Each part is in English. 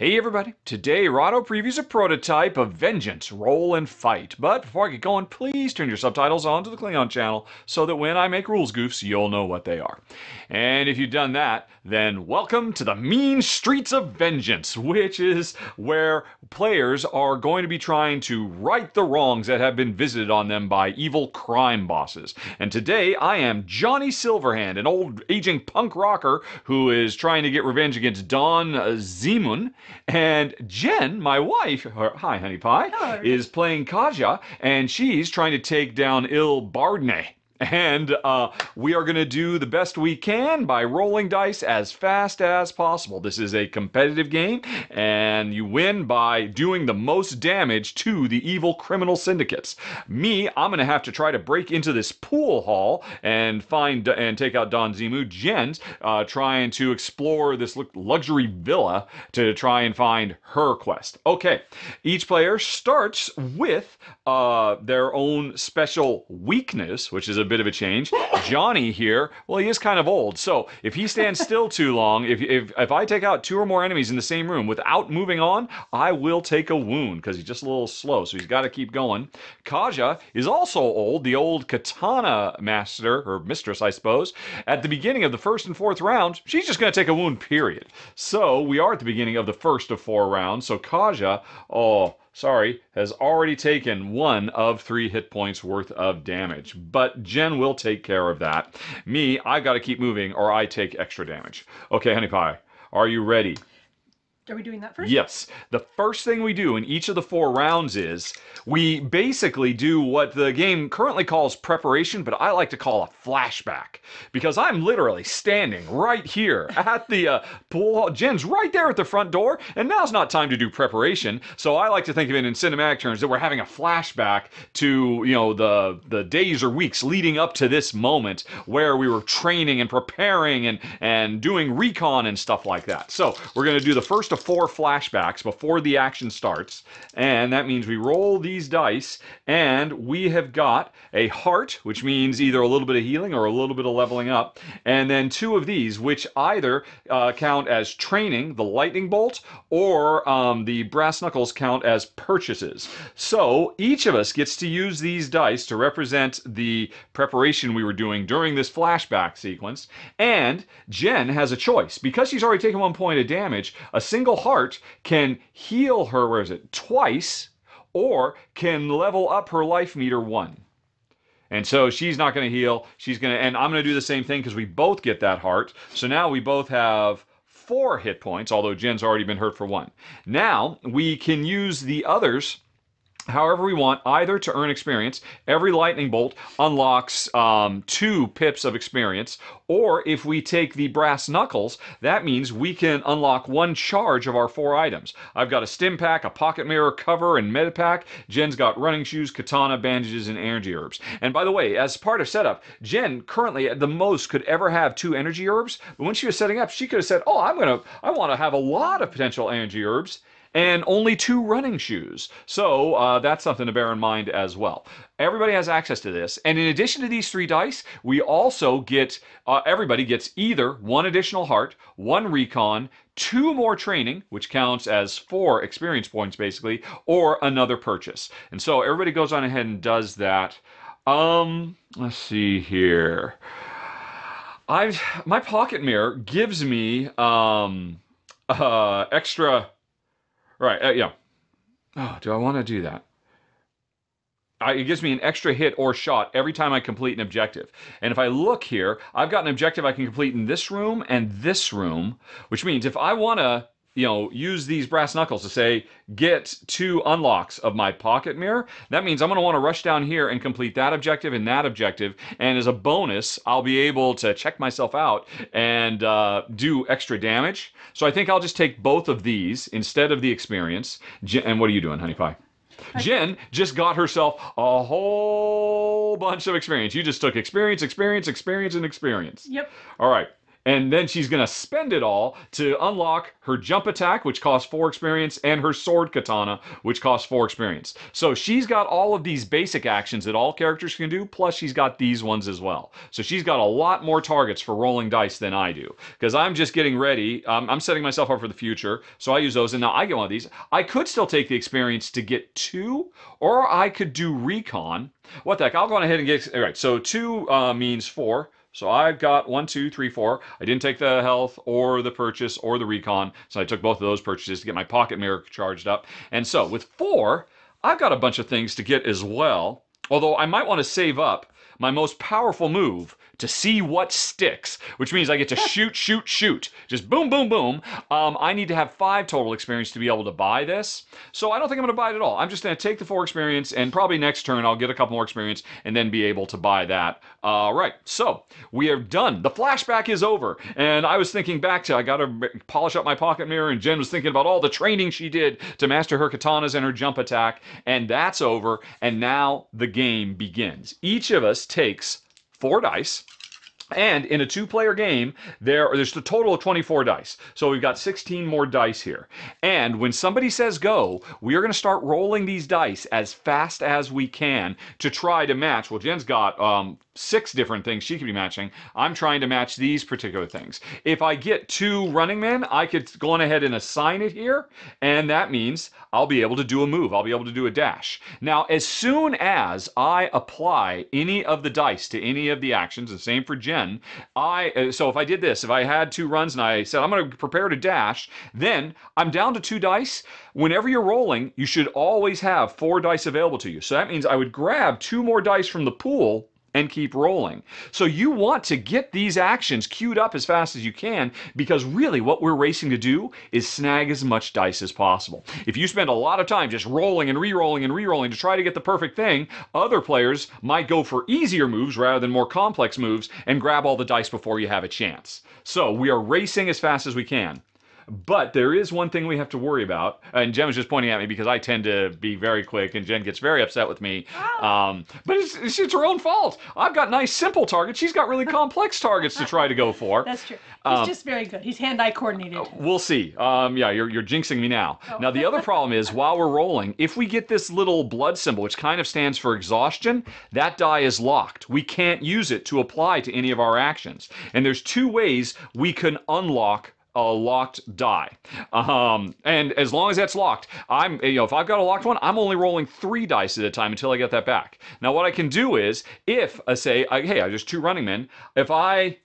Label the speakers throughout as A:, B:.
A: Hey everybody, today Rahdo previews a prototype of Vengeance, Roll and Fight. But before I get going, please turn your subtitles on to the Klingon channel so that when I make rules goofs, you'll know what they are. And if you've done that, then welcome to the mean streets of vengeance, which is where players are going to be trying to right the wrongs that have been visited on them by evil crime bosses. And today I am Johnny Silverhand, an old aging punk rocker who is trying to get revenge against Don uh, Zemun and Jen, my wife, her, hi, honey pie,
B: Hello.
A: is playing Kaja, and she's trying to take down Il Bardne. And uh, we are going to do the best we can by rolling dice as fast as possible. This is a competitive game, and you win by doing the most damage to the evil criminal syndicates. Me, I'm going to have to try to break into this pool hall and find and take out Don Zimu. Jen's uh, trying to explore this luxury villa to try and find her quest. Okay, each player starts with uh, their own special weakness, which is a bit of a change. Johnny here, well, he is kind of old, so if he stands still too long, if, if, if I take out two or more enemies in the same room without moving on, I will take a wound because he's just a little slow, so he's got to keep going. Kaja is also old, the old katana master, or mistress, I suppose. At the beginning of the first and fourth rounds, she's just going to take a wound, period. So we are at the beginning of the first of four rounds, so Kaja, oh, sorry, has already taken one of three hit points worth of damage. But Jen will take care of that. Me, I gotta keep moving or I take extra damage. Okay, Honey Pie, are you ready?
B: Are we doing that first?
A: Yes. The first thing we do in each of the four rounds is we basically do what the game currently calls preparation, but I like to call a flashback because I'm literally standing right here at the uh, pool. Jen's right there at the front door, and now's not time to do preparation. So I like to think of it in cinematic terms that we're having a flashback to you know the the days or weeks leading up to this moment where we were training and preparing and and doing recon and stuff like that. So we're going to do the first of four flashbacks before the action starts, and that means we roll these dice, and we have got a heart, which means either a little bit of healing or a little bit of leveling up, and then two of these, which either uh, count as training, the lightning bolt, or um, the brass knuckles count as purchases. So each of us gets to use these dice to represent the preparation we were doing during this flashback sequence, and Jen has a choice. Because she's already taken one point of damage, a single single heart can heal her, where is it, twice, or can level up her life meter one. And so she's not going to heal. She's going to, and I'm going to do the same thing because we both get that heart. So now we both have four hit points, although Jen's already been hurt for one. Now we can use the others however we want, either to earn experience. Every lightning bolt unlocks um, two pips of experience, or if we take the brass knuckles, that means we can unlock one charge of our four items. I've got a stim pack, a pocket mirror cover, and medipack. Jen's got running shoes, katana, bandages, and energy herbs. And by the way, as part of setup, Jen currently at the most could ever have two energy herbs, but when she was setting up, she could have said, oh, I'm gonna, I want to have a lot of potential energy herbs and only two running shoes. So uh, that's something to bear in mind as well. Everybody has access to this. And in addition to these three dice, we also get, uh, everybody gets either one additional heart, one recon, two more training, which counts as four experience points basically, or another purchase. And so everybody goes on ahead and does that. Um, let's see here. I've, my pocket mirror gives me um, uh, extra Right, uh, yeah. Oh, do I want to do that? I, it gives me an extra hit or shot every time I complete an objective. And if I look here, I've got an objective I can complete in this room and this room, which means if I want to you know, use these brass knuckles to say, get two unlocks of my pocket mirror, that means I'm going to want to rush down here and complete that objective and that objective. And as a bonus, I'll be able to check myself out and uh, do extra damage. So I think I'll just take both of these instead of the experience. And what are you doing, Honey Pie? Jen just got herself a whole bunch of experience. You just took experience, experience, experience, and experience.
B: Yep.
A: All right. And then she's going to spend it all to unlock her jump attack, which costs four experience, and her sword katana, which costs four experience. So she's got all of these basic actions that all characters can do, plus she's got these ones as well. So she's got a lot more targets for rolling dice than I do, because I'm just getting ready. Um, I'm setting myself up for the future, so I use those, and now I get one of these. I could still take the experience to get two, or I could do recon. What the heck? I'll go on ahead and get. All right, so two uh, means four. So I've got one, two, three, four. I didn't take the health or the purchase or the recon, so I took both of those purchases to get my pocket mirror charged up. And so with four, I've got a bunch of things to get as well. Although I might want to save up my most powerful move to see what sticks, which means I get to shoot, shoot, shoot. Just boom, boom, boom. Um, I need to have five total experience to be able to buy this. So I don't think I'm going to buy it at all. I'm just going to take the four experience, and probably next turn I'll get a couple more experience and then be able to buy that. All right, so we are done. The flashback is over. And I was thinking back to I got to polish up my pocket mirror, and Jen was thinking about all the training she did to master her katanas and her jump attack. And that's over. And now the game begins. Each of us takes four dice. And in a two-player game, there there's a total of 24 dice. So we've got 16 more dice here. And when somebody says go, we are going to start rolling these dice as fast as we can to try to match. Well, Jen's got um, six different things she could be matching. I'm trying to match these particular things. If I get two running men, I could go on ahead and assign it here, and that means I'll be able to do a move. I'll be able to do a dash. Now, as soon as I apply any of the dice to any of the actions, the same for Jen, I uh, so if I did this, if I had two runs and I said I'm going to prepare to dash, then I'm down to two dice. Whenever you're rolling, you should always have four dice available to you. So that means I would grab two more dice from the pool and keep rolling. So you want to get these actions queued up as fast as you can because really what we're racing to do is snag as much dice as possible. If you spend a lot of time just rolling and re-rolling and re-rolling to try to get the perfect thing, other players might go for easier moves rather than more complex moves and grab all the dice before you have a chance. So we are racing as fast as we can. But there is one thing we have to worry about, and Jen was just pointing at me because I tend to be very quick, and Jen gets very upset with me. Um, but it's, it's, it's her own fault. I've got nice, simple targets. She's got really complex targets to try to go for.
B: That's true. He's um, just very good. He's hand-eye coordinated.
A: We'll see. Um, yeah, you're, you're jinxing me now. Oh. Now, the other problem is while we're rolling, if we get this little blood symbol, which kind of stands for exhaustion, that die is locked. We can't use it to apply to any of our actions. And there's two ways we can unlock a locked die. Um, and as long as that's locked, I'm, you know, if I've got a locked one, I'm only rolling three dice at a time until I get that back. Now, what I can do is, if I say, I, hey, I just two running men, if I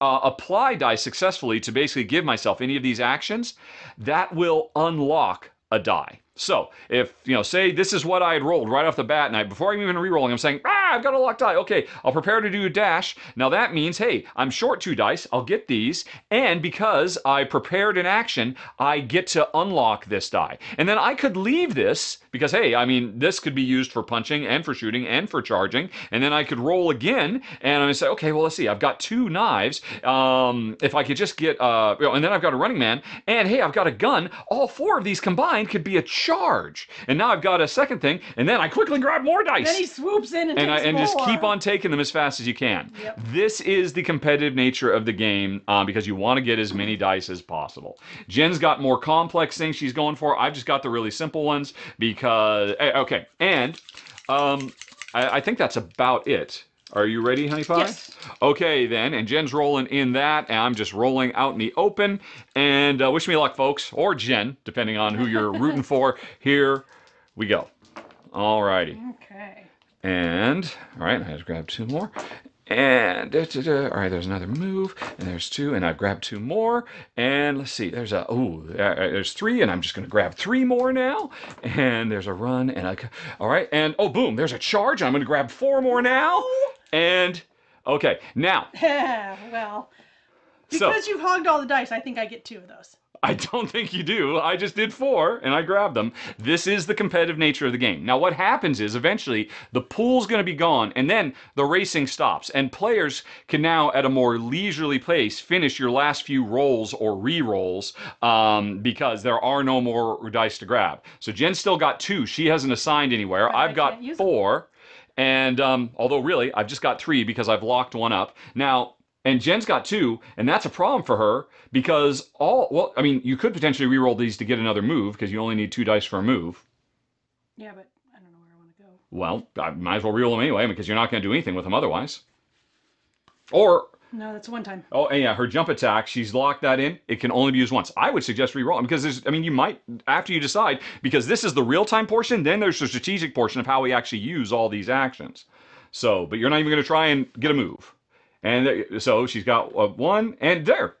A: uh, apply die successfully to basically give myself any of these actions, that will unlock a die. So if, you know, say this is what I had rolled right off the bat, and I, before I'm even re-rolling, I'm saying, ah, I've got a locked die. Okay, I'll prepare to do a dash. Now that means, hey, I'm short two dice. I'll get these. And because I prepared an action, I get to unlock this die. And then I could leave this because, hey, I mean, this could be used for punching and for shooting and for charging. And then I could roll again and I'm going to say, okay, well, let's see. I've got two knives. Um, if I could just get, uh, and then I've got a running man. And hey, I've got a gun. All four of these combined could be a charge. And now I've got a second thing, and then I quickly grab more dice.
B: Then he swoops in and,
A: and,
B: I,
A: and just keep on taking them as fast as you can. Yep. This is the competitive nature of the game um, because you want to get as many dice as possible. Jen's got more complex things she's going for. I've just got the really simple ones because eh, okay, and um, I, I think that's about it. Are you ready, honey pie?
B: Yes.
A: Okay, then. And Jen's rolling in that, and I'm just rolling out in the open. And uh, wish me luck, folks, or Jen, depending on who you're rooting for. Here we go. All righty.
B: Okay.
A: And, all right, I just grabbed two more. And, da, da, da. all right, there's another move, and there's two, and I've grabbed two more. And let's see, there's a, oh, there's three, and I'm just going to grab three more now. And there's a run, and I, all right, and, oh, boom, there's a charge. I'm going to grab four more now. And, okay, now.
B: well, because so, you've hogged all the dice, I think I get two of those.
A: I don't think you do. I just did four and I grabbed them. This is the competitive nature of the game. Now, what happens is eventually the pool's going to be gone and then the racing stops. And players can now, at a more leisurely pace, finish your last few rolls or re rolls um, because there are no more dice to grab. So Jen's still got two. She hasn't assigned anywhere. I've got four. And um, although really, I've just got three because I've locked one up. Now, and Jen's got two, and that's a problem for her because all well, I mean, you could potentially re-roll these to get another move because you only need two dice for a move.
B: Yeah, but I don't know where I want to go.
A: Well, I might as well re-roll them anyway because you're not going to do anything with them otherwise. Or
B: No, that's one time.
A: Oh, yeah, her jump attack, she's locked that in. It can only be used once. I would suggest re-rolling because there's, I mean, you might, after you decide, because this is the real-time portion, then there's the strategic portion of how we actually use all these actions. So, but you're not even going to try and get a move. And so she's got one, and there.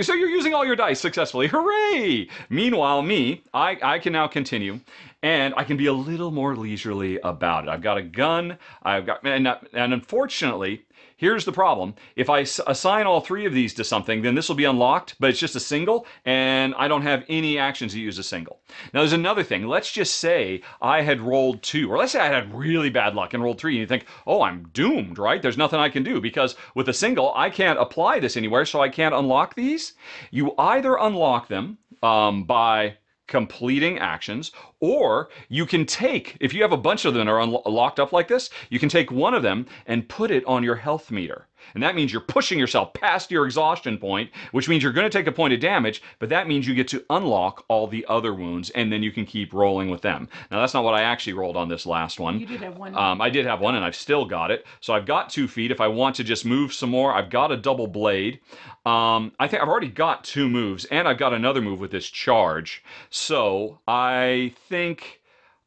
A: So you're using all your dice successfully. Hooray! Meanwhile, me, I, I can now continue, and I can be a little more leisurely about it. I've got a gun. I've got, and, and unfortunately, here's the problem. If I assign all three of these to something, then this will be unlocked, but it's just a single, and I don't have any actions to use a single. Now, there's another thing. Let's just say I had rolled two, or let's say I had really bad luck and rolled three, and you think, oh, I'm doomed, right? There's nothing I can do because with a single, I can't apply this anywhere, so I can't unlock these. You either unlock them um, by completing actions, or you can take, if you have a bunch of them that are locked up like this, you can take one of them and put it on your health meter. And that means you're pushing yourself past your exhaustion point, which means you're going to take a point of damage, but that means you get to unlock all the other wounds, and then you can keep rolling with them. Now, that's not what I actually rolled on this last one.
B: You did have one.
A: Um, I did have one, and I've still got it. So I've got two feet. If I want to just move some more, I've got a double blade. Um, I think I've already got two moves, and I've got another move with this charge. So I think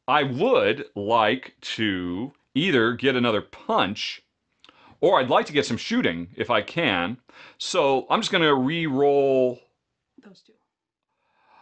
A: I would like to either get another punch, or I'd like to get some shooting if I can. So I'm just going to re-roll.
B: Those two.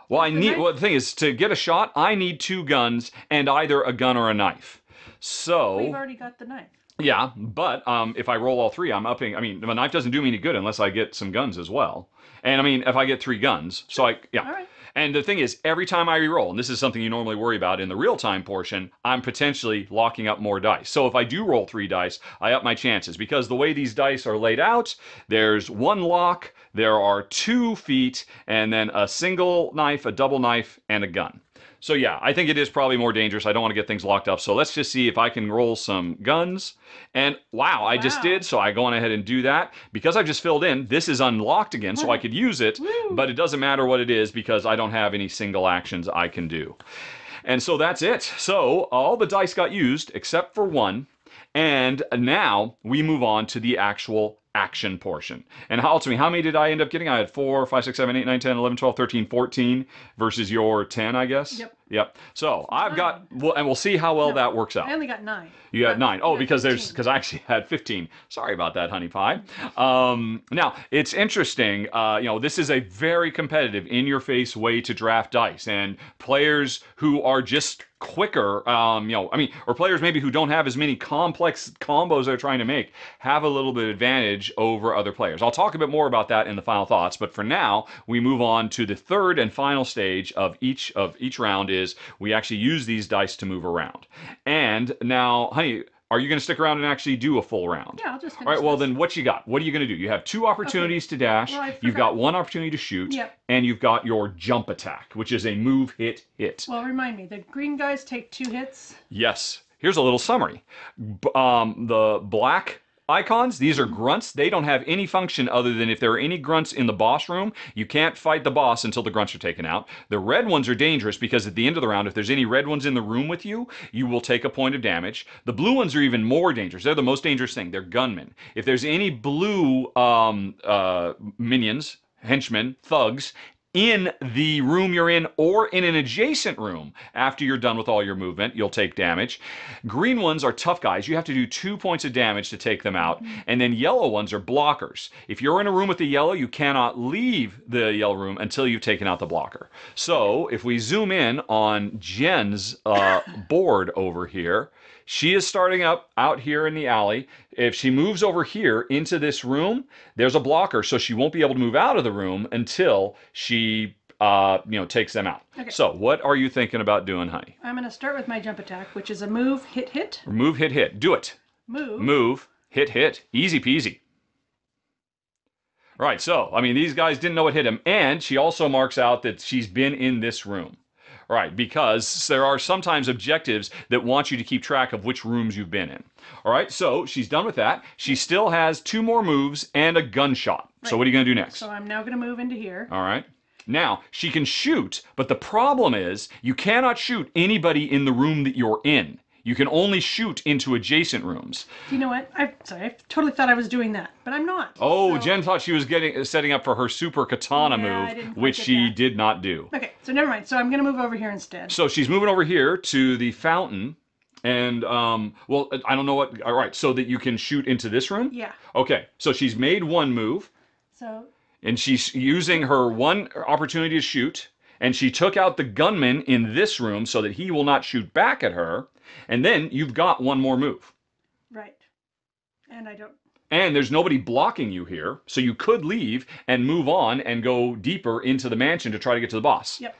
A: Well, I
B: The
A: need.
B: knife?
A: Well, the thing is, to get a shot, I need two guns and either a gun or a knife. So
B: We've already got the knife.
A: yeah, but um, if I roll all three, I'm upping. I mean, the knife doesn't do me any good unless I get some guns as well. And I mean, if I get three guns, so I yeah.
B: All right.
A: And the thing is, every time I re-roll, and this is something you normally worry about in the real-time portion, I'm potentially locking up more dice. So if I do roll three dice, I up my chances because the way these dice are laid out, there's one lock, there are two feet, and then a single knife, a double knife, and a gun. So yeah, I think it is probably more dangerous. I don't want to get things locked up. So let's just see if I can roll some guns. And wow, I just did. So I go on ahead and do that. Because I've just filled in, this is unlocked again, so I could use it.
B: Woo.
A: But it doesn't matter what it is because I don't have any single actions I can do. And so that's it. So all the dice got used except for one. And now we move on to the actual action portion. And how, me, how many did I end up getting? I had 4, 5, 6, 7, 8, 9, 10, 11, 12, 13, 14 versus your 10, I guess?
B: Yep.
A: Yep. So I've got, well, and we'll see how well
B: No,
A: that works out.
B: I only got nine.
A: You had nine. Oh, because there's because I actually had fifteen. Sorry about that, honey pie. Um, now it's interesting. Uh, you know, this is a very competitive, in-your-face way to draft dice, and players who are just quicker, um, you know, I mean, or players maybe who don't have as many complex combos they're trying to make, have a little bit of advantage over other players. I'll talk a bit more about that in the final thoughts, but for now, we move on to the third and final stage of each of each round. Is we actually use these dice to move around. And now, honey, are you going to stick around and actually do a full round?
B: Yeah, I'll just
A: All right, well,
B: this.
A: then what you got? What are you going to do? You have two opportunities to dash.
B: Well,
A: you've got one opportunity to shoot.
B: Yep.
A: And you've got your jump attack, which is a move, hit, hit.
B: Well, remind me, the green guys take two hits.
A: Yes. Here's a little summary. Um, the black icons, these are grunts. They don't have any function other than if there are any grunts in the boss room, you can't fight the boss until the grunts are taken out. The red ones are dangerous because at the end of the round, if there's any red ones in the room with you, you will take a point of damage. The blue ones are even more dangerous. They're the most dangerous thing. They're gunmen. If there's any blue um, uh, minions, henchmen, thugs, in the room you're in or in an adjacent room. After you're done with all your movement you'll take damage. Green ones are tough guys. You have to do two points of damage to take them out. And then yellow ones are blockers. If you're in a room with the yellow you cannot leave the yellow room until you've taken out the blocker. So if we zoom in on jen's uh, board over here she is starting up out here in the alley. If she moves over here into this room, there's a blocker, so she won't be able to move out of the room until she, uh, you know, takes them out.
B: Okay.
A: So, what are you thinking about doing, honey?
B: I'm going to start with my jump attack, which is a move, hit, hit,
A: Move, hit, hit. Do it.
B: move.
A: Move, hit, hit. Easy peasy. Right. So, I mean, these guys didn't know what hit him, and she also marks out that she's been in this room. Right, because there are sometimes objectives that want you to keep track of which rooms you've been in. All right, so she's done with that. She still has two more moves and a gunshot. So what are you going to do next?
B: So I'm now going to move into here.
A: All right. Now, she can shoot, but the problem is you cannot shoot anybody in the room that you're in. You can only shoot into adjacent rooms.
B: You know what? I sorry, I totally thought I was doing that, but I'm not.
A: Oh,
B: So-
A: Jen thought she was getting setting up for her super katana
B: Yeah,
A: move, which she
B: that.
A: did not do.
B: Okay, so never mind. So I'm going to move over here instead.
A: So she's moving over here to the fountain, and um, well, I don't know what. All right, so that you can shoot into this room.
B: Yeah.
A: Okay, so she's made one move,
B: So
A: and she's using her one opportunity to shoot, and she took out the gunman in this room so that he will not shoot back at her, and then you've got one more move.
B: right, and I don't.
A: And there's nobody blocking you here, so you could leave and move on and go deeper into the mansion to try to get to the boss.
B: Yep.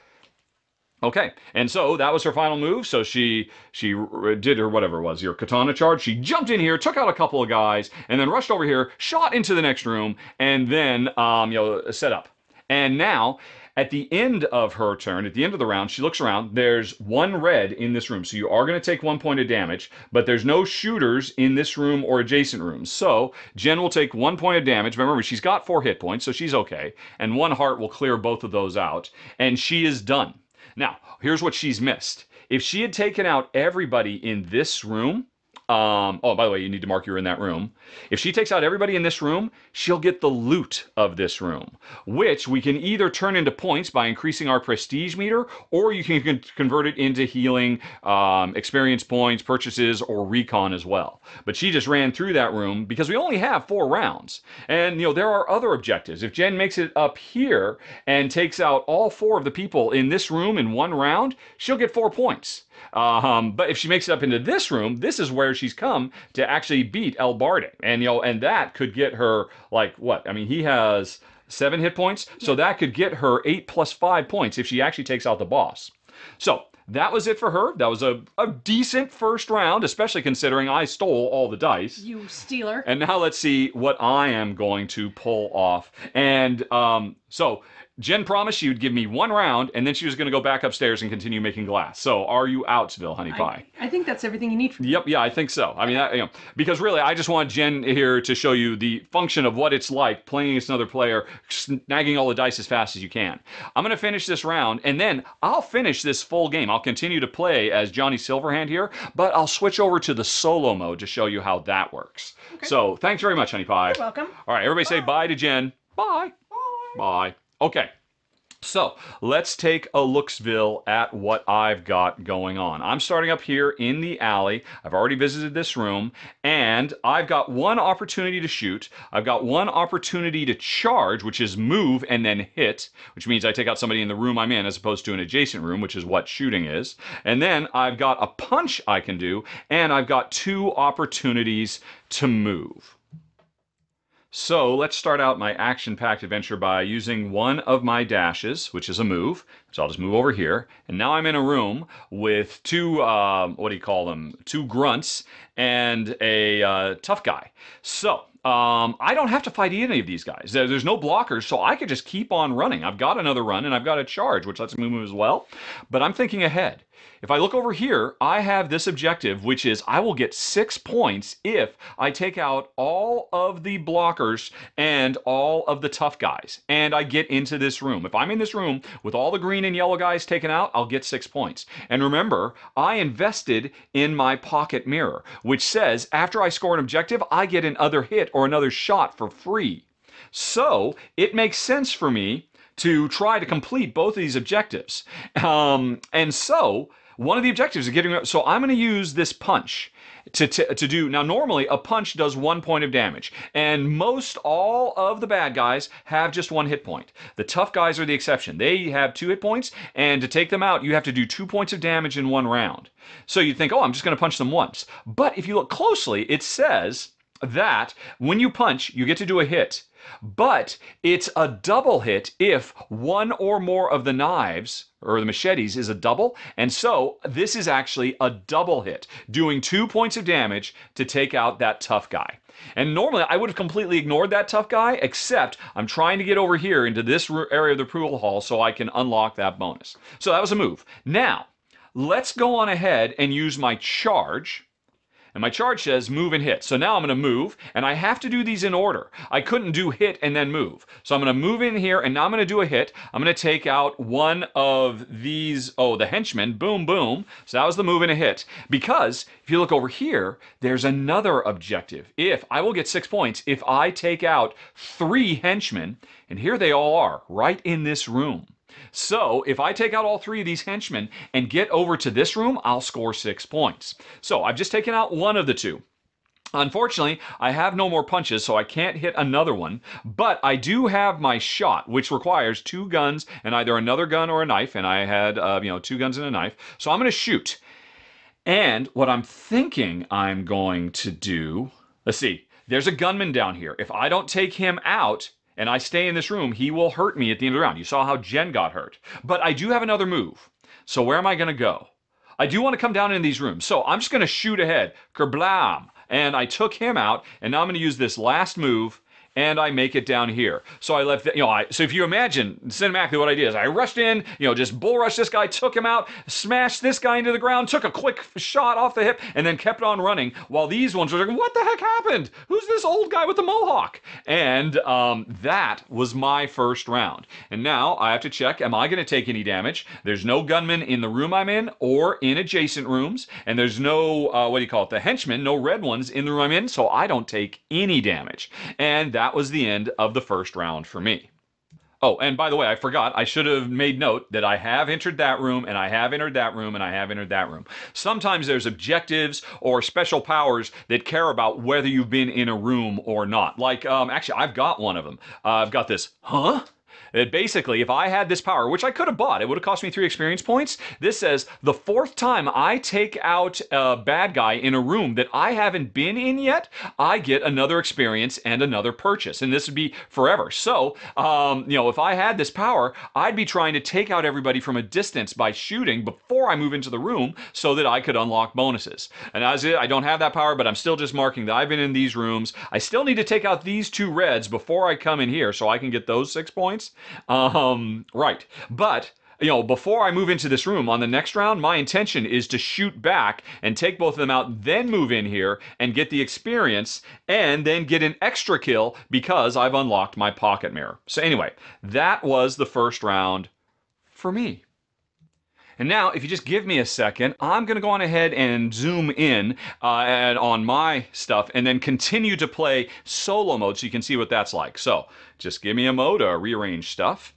A: Okay, and so that was her final move. So she she did her whatever it was your katana charge. She jumped in here, took out a couple of guys, and then rushed over here, shot into the next room, and then um, you know set up. And now at the end of her turn, at the end of the round, she looks around. There's one red in this room, so you are going to take one point of damage. But there's no shooters in this room or adjacent rooms. So Jen will take one point of damage. Remember, she's got four hit points, so she's okay. And one heart will clear both of those out, and she is done. Now, here's what she's missed. If she had taken out everybody in this room, um, oh, by the way, you need to mark you're in that room. If she takes out everybody in this room, she'll get the loot of this room, which we can either turn into points by increasing our prestige meter, or you can con- convert it into healing, um, experience points, purchases, or recon as well. But she just ran through that room because we only have four rounds. And, you know, there are other objectives. If Jen makes it up here and takes out all four of the people in this room in one round, she'll get four points. Um, but if she makes it up into this room, this is where she's come to actually beat El Barde, and you know, and that could get her like what? I mean, he has seven hit points, so that could get her eight plus five points if she actually takes out the boss. So that was it for her. That was a, a decent first round, especially considering I stole all the dice.
B: You stealer.
A: And now let's see what I am going to pull off. And um, so Jen promised she would give me one round, and then she was going to go back upstairs and continue making glass. So are you Outsville, honey pie?
B: I, I think that's everything you need from me.
A: Yep, yeah, I think so. I mean, I, you know, because really, I just want Jen here to show you the function of what it's like playing against another player, snagging all the dice as fast as you can. I'm going to finish this round, and then I'll finish this full game. I'll continue to play as Johnny Silverhand here, but I'll switch over to the solo mode to show you how that works. Okay. So, thanks very much, honey pie.
B: You're welcome.
A: All right, everybody say bye to Jen. Bye. Bye. Bye. Okay. So let's take a looksville at what I've got going on. I'm starting up here in the alley. I've already visited this room, and I've got one opportunity to shoot. I've got one opportunity to charge, which is move and then hit, which means I take out somebody in the room I'm in as opposed to an adjacent room, which is what shooting is. And then I've got a punch I can do, and I've got two opportunities to move. So let's start out my action-packed adventure by using one of my dashes, which is a move. So I'll just move over here, and now I'm in a room with two, um, what do you call them? Two grunts and a uh, tough guy. So um, I don't have to fight any of these guys. There's no blockers, so I could just keep on running. I've got another run, and I've got a charge, which lets me move as well. But I'm thinking ahead. If I look over here, I have this objective, which is I will get six points if I take out all of the blockers and all of the tough guys, and I get into this room. If I'm in this room with all the green and yellow guys taken out, I'll get six points. And remember, I invested in my pocket mirror, which says after I score an objective, I get another hit or another shot for free. So it makes sense for me to try to complete both of these objectives. Um, and so one of the objectives is getting, so I'm going to use this punch. To, to, to do now normally a punch does one point of damage and most all of the bad guys have just one hit point the tough guys are the exception they have two hit points and to take them out you have to do two points of damage in one round so you think oh i'm just going to punch them once but if you look closely it says that when you punch, you get to do a hit. But it's a double hit if one or more of the knives or the machetes is a double. And so this is actually a double hit, doing two points of damage to take out that tough guy. And normally I would have completely ignored that tough guy, except I'm trying to get over here into this area of the pool hall so I can unlock that bonus. So that was a move. Now, let's go on ahead and use my charge and my charge says move and hit. So now I'm going to move, and I have to do these in order. I couldn't do hit and then move. So I'm going to move in here, and now I'm going to do a hit. I'm going to take out one of these, oh, the henchmen, boom, boom. So that was the move and a hit. Because if you look over here, there's another objective. If, I will get six points if I take out three henchmen, and here they all are, right in this room. So if I take out all three of these henchmen and get over to this room, I'll score six points. So I've just taken out one of the two. Unfortunately, I have no more punches, so I can't hit another one, but I do have my shot, which requires two guns and either another gun or a knife, and I had, uh, you know, two guns and a knife. So I'm going to shoot. And what I'm thinking I'm going to do, let's see, there's a gunman down here. If I don't take him out, and I stay in this room, he will hurt me at the end of the round. You saw how Jen got hurt. But I do have another move. So where am I going to go? I do want to come down in these rooms. So I'm just going to shoot ahead. Kerblam! And I took him out, and now I'm going to use this last move and I make it down here. So I left, you know, I, so if you imagine cinematically what I did is I rushed in, you know, just bull rushed this guy, took him out, smashed this guy into the ground, took a quick shot off the hip, and then kept on running while these ones were like, what the heck happened? Who's this old guy with the mohawk? And um, that was my first round. And now I have to check, am I going to take any damage? There's no gunman in the room I'm in or in adjacent rooms, and there's no, uh, what do you call it, the henchmen, no red ones in the room I'm in, so I don't take any damage. And that was the end of the first round for me. Oh, and by the way, I forgot. I should have made note that I have entered that room, and I have entered that room, and I have entered that room. Sometimes there's objectives or special powers that care about whether you've been in a room or not. Like, um, actually, I've got one of them. Uh, I've got this, huh? That basically, if I had this power, which I could have bought, it would have cost me three experience points. This says the fourth time I take out a bad guy in a room that I haven't been in yet, I get another experience and another purchase. And this would be forever. So, um, you know, if I had this power, I'd be trying to take out everybody from a distance by shooting before I move into the room so that I could unlock bonuses. And as it, I don't have that power, but I'm still just marking that I've been in these rooms. I still need to take out these two reds before I come in here so I can get those six points. Um, right. But you know, before I move into this room on the next round, my intention is to shoot back and take both of them out, then move in here and get the experience, and then get an extra kill because I've unlocked my pocket mirror. So, anyway, that was the first round for me. And now, if you just give me a second, I'm going to go on ahead and zoom in uh, and on my stuff and then continue to play solo mode so you can see what that's like. So just give me a mode to rearrange stuff.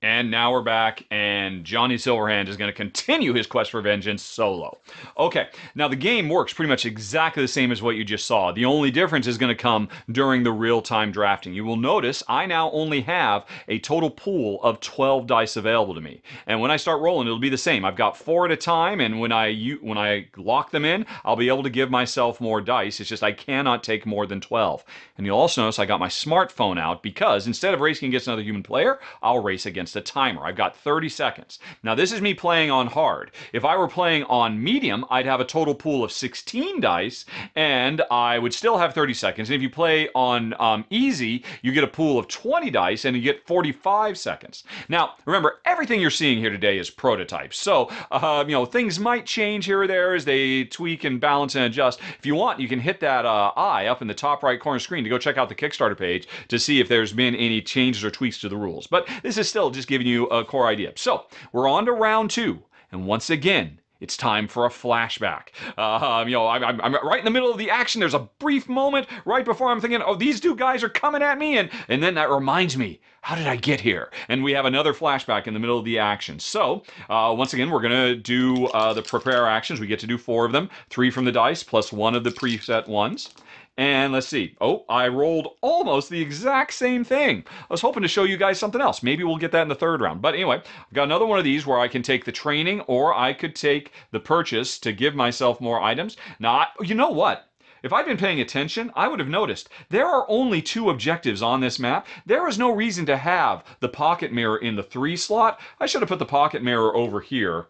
A: And now we're back, and Johnny Silverhand is going to continue his quest for vengeance solo. Okay, now the game works pretty much exactly the same as what you just saw. The only difference is going to come during the real-time drafting. You will notice I now only have a total pool of 12 dice available to me. And when I start rolling, it'll be the same. I've got four at a time, and when I when I lock them in, I'll be able to give myself more dice. It's just I cannot take more than 12. And you'll also notice I got my smartphone out because instead of racing against another human player, I'll race against against a timer. I've got 30 seconds. Now, this is me playing on hard. If I were playing on medium, I'd have a total pool of 16 dice, and I would still have 30 seconds. And if you play on um, easy, you get a pool of 20 dice, and you get 45 seconds. Now, remember, everything you're seeing here today is prototypes. So, uh, you know, things might change here or there as they tweak and balance and adjust. If you want, you can hit that uh, eye up in the top right corner screen to go check out the Kickstarter page to see if there's been any changes or tweaks to the rules. But this is still just giving you a core idea. So we're on to round two. And once again, it's time for a flashback. Uh, you know, I'm, I'm, right in the middle of the action. There's a brief moment right before I'm thinking, oh, these two guys are coming at me. And, and then that reminds me, how did I get here? And we have another flashback in the middle of the action. So, uh, once again, we're going to do uh, the prepare actions. We get to do four of them three from the dice plus one of the preset ones. And let's see. Oh, I rolled almost the exact same thing. I was hoping to show you guys something else. Maybe we'll get that in the third round. But anyway, I've got another one of these where I can take the training or I could take the purchase to give myself more items. Now, you know what? if I'd been paying attention, I would have noticed there are only two objectives on this map. There is no reason to have the pocket mirror in the three slot. I should have put the pocket mirror over here.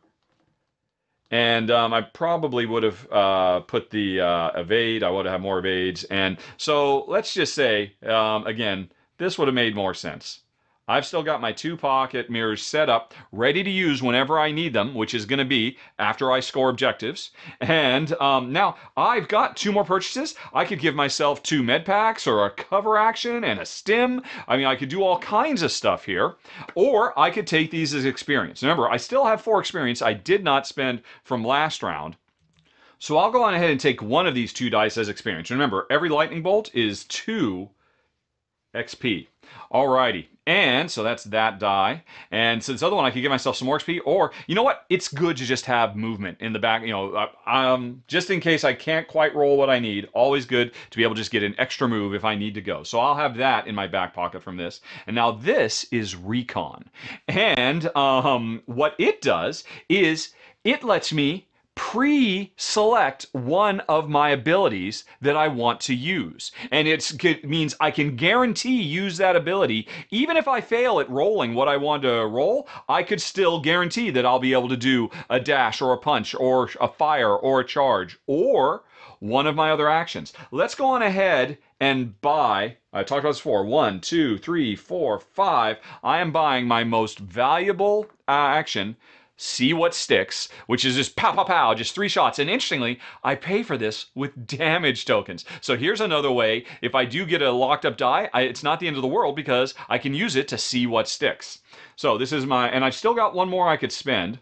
A: And um, I probably would have uh, put the uh, evade. I would have more evades. And so let's just say, um, again, this would have made more sense. I've still got my two pocket mirrors set up, ready to use whenever I need them, which is going to be after I score objectives. And um, now I've got two more purchases. I could give myself two med packs or a cover action and a stim. I mean, I could do all kinds of stuff here. Or I could take these as experience. Remember, I still have four experience I did not spend from last round. So I'll go on ahead and take one of these two dice as experience. Remember, every lightning bolt is two XP. Alrighty, and so that's that die. And so this other one, I could give myself some more XP, or you know what? It's good to just have movement in the back. You know, uh, um, just in case I can't quite roll what I need. Always good to be able to just get an extra move if I need to go. So I'll have that in my back pocket from this. And now this is Recon, and um, what it does is it lets me pre-select one of my abilities that I want to use. And it means I can guarantee use that ability. Even if I fail at rolling what I want to roll, I could still guarantee that I'll be able to do a dash or a punch or a fire or a charge or one of my other actions. Let's go on ahead and buy, I talked about this before, one, two, three, four, five. I am buying my most valuable uh, action see what sticks, which is just pow, pow, pow, just three shots. And interestingly, I pay for this with damage tokens. So here's another way. If I do get a locked up die, I, it's not the end of the world because I can use it to see what sticks. So this is my, and I've still got one more I could spend.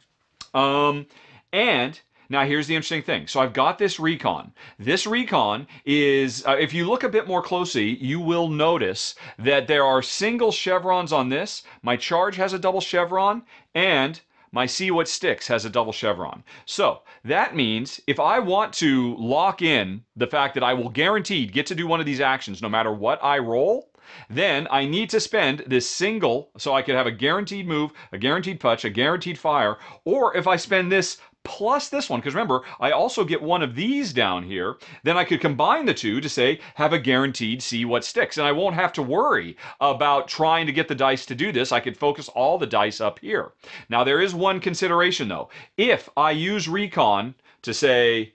A: Um, and now, here's the interesting thing. So I've got this recon. This recon is, uh, if you look a bit more closely, you will notice that there are single chevrons on this. My charge has a double chevron, and my see what sticks has a double chevron. So that means if I want to lock in the fact that I will guaranteed get to do one of these actions no matter what I roll, then I need to spend this single so I could have a guaranteed move, a guaranteed punch, a guaranteed fire, or if I spend this plus this one, because remember, I also get one of these down here, then I could combine the two to say, have a guaranteed see what sticks. And I won't have to worry about trying to get the dice to do this. I could focus all the dice up here. Now, there is one consideration though. If I use recon to say,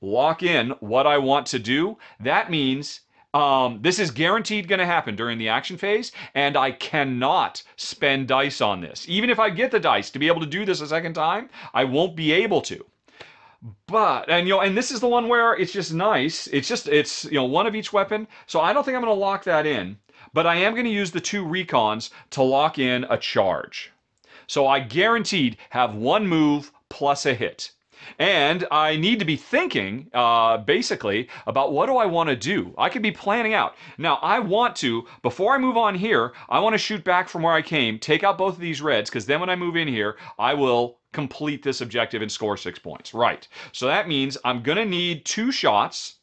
A: lock in what I want to do, that means um, this is guaranteed going to happen during the action phase, and I cannot spend dice on this. Even if I get the dice to be able to do this a second time, I won't be able to. But and you know, and this is the one where it's just nice. It's just it's you know one of each weapon. So I don't think I'm going to lock that in. But I am going to use the two recons to lock in a charge. So I guaranteed have one move plus a hit. And I need to be thinking, uh, basically, about what do I want to do. I could be planning out. Now, I want to, before I move on here, I want to shoot back from where I came, take out both of these reds, because then when I move in here, I will complete this objective and score six points. Right. So that means I'm going to need two shots.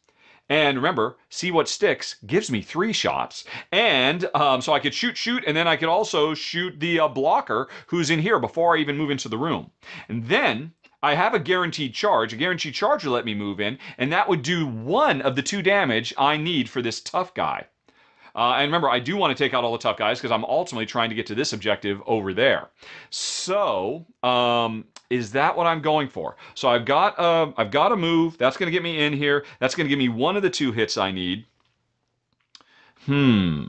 A: And remember, see what sticks gives me three shots. And um, so I could shoot, shoot, and then I could also shoot the uh, blocker who's in here before I even move into the room. And then I have a guaranteed charge. A guaranteed charge will let me move in, and that would do one of the two damage I need for this tough guy. Uh, and remember, I do want to take out all the tough guys because I'm ultimately trying to get to this objective over there. So, um, is that what I'm going for? So I've got a, I've got a move. That's going to get me in here. That's going to give me one of the two hits I need. Hmm.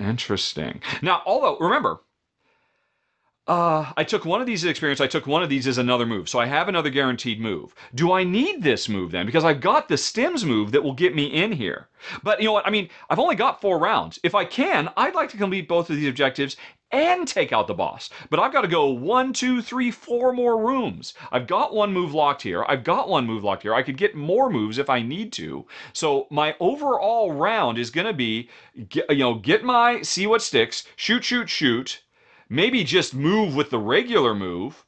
A: Interesting. Now, although, remember, uh, I took one of these experience, I took one of these as another move. So I have another guaranteed move. Do I need this move then? Because I've got the stims move that will get me in here. But you know what? I mean, I've only got four rounds. If I can, I'd like to complete both of these objectives and take out the boss. But I've got to go one, two, three, four more rooms. I've got one move locked here. I've got one move locked here. I could get more moves if I need to. So my overall round is going to be, you know, get my, see what sticks, shoot, shoot, shoot, maybe just move with the regular move.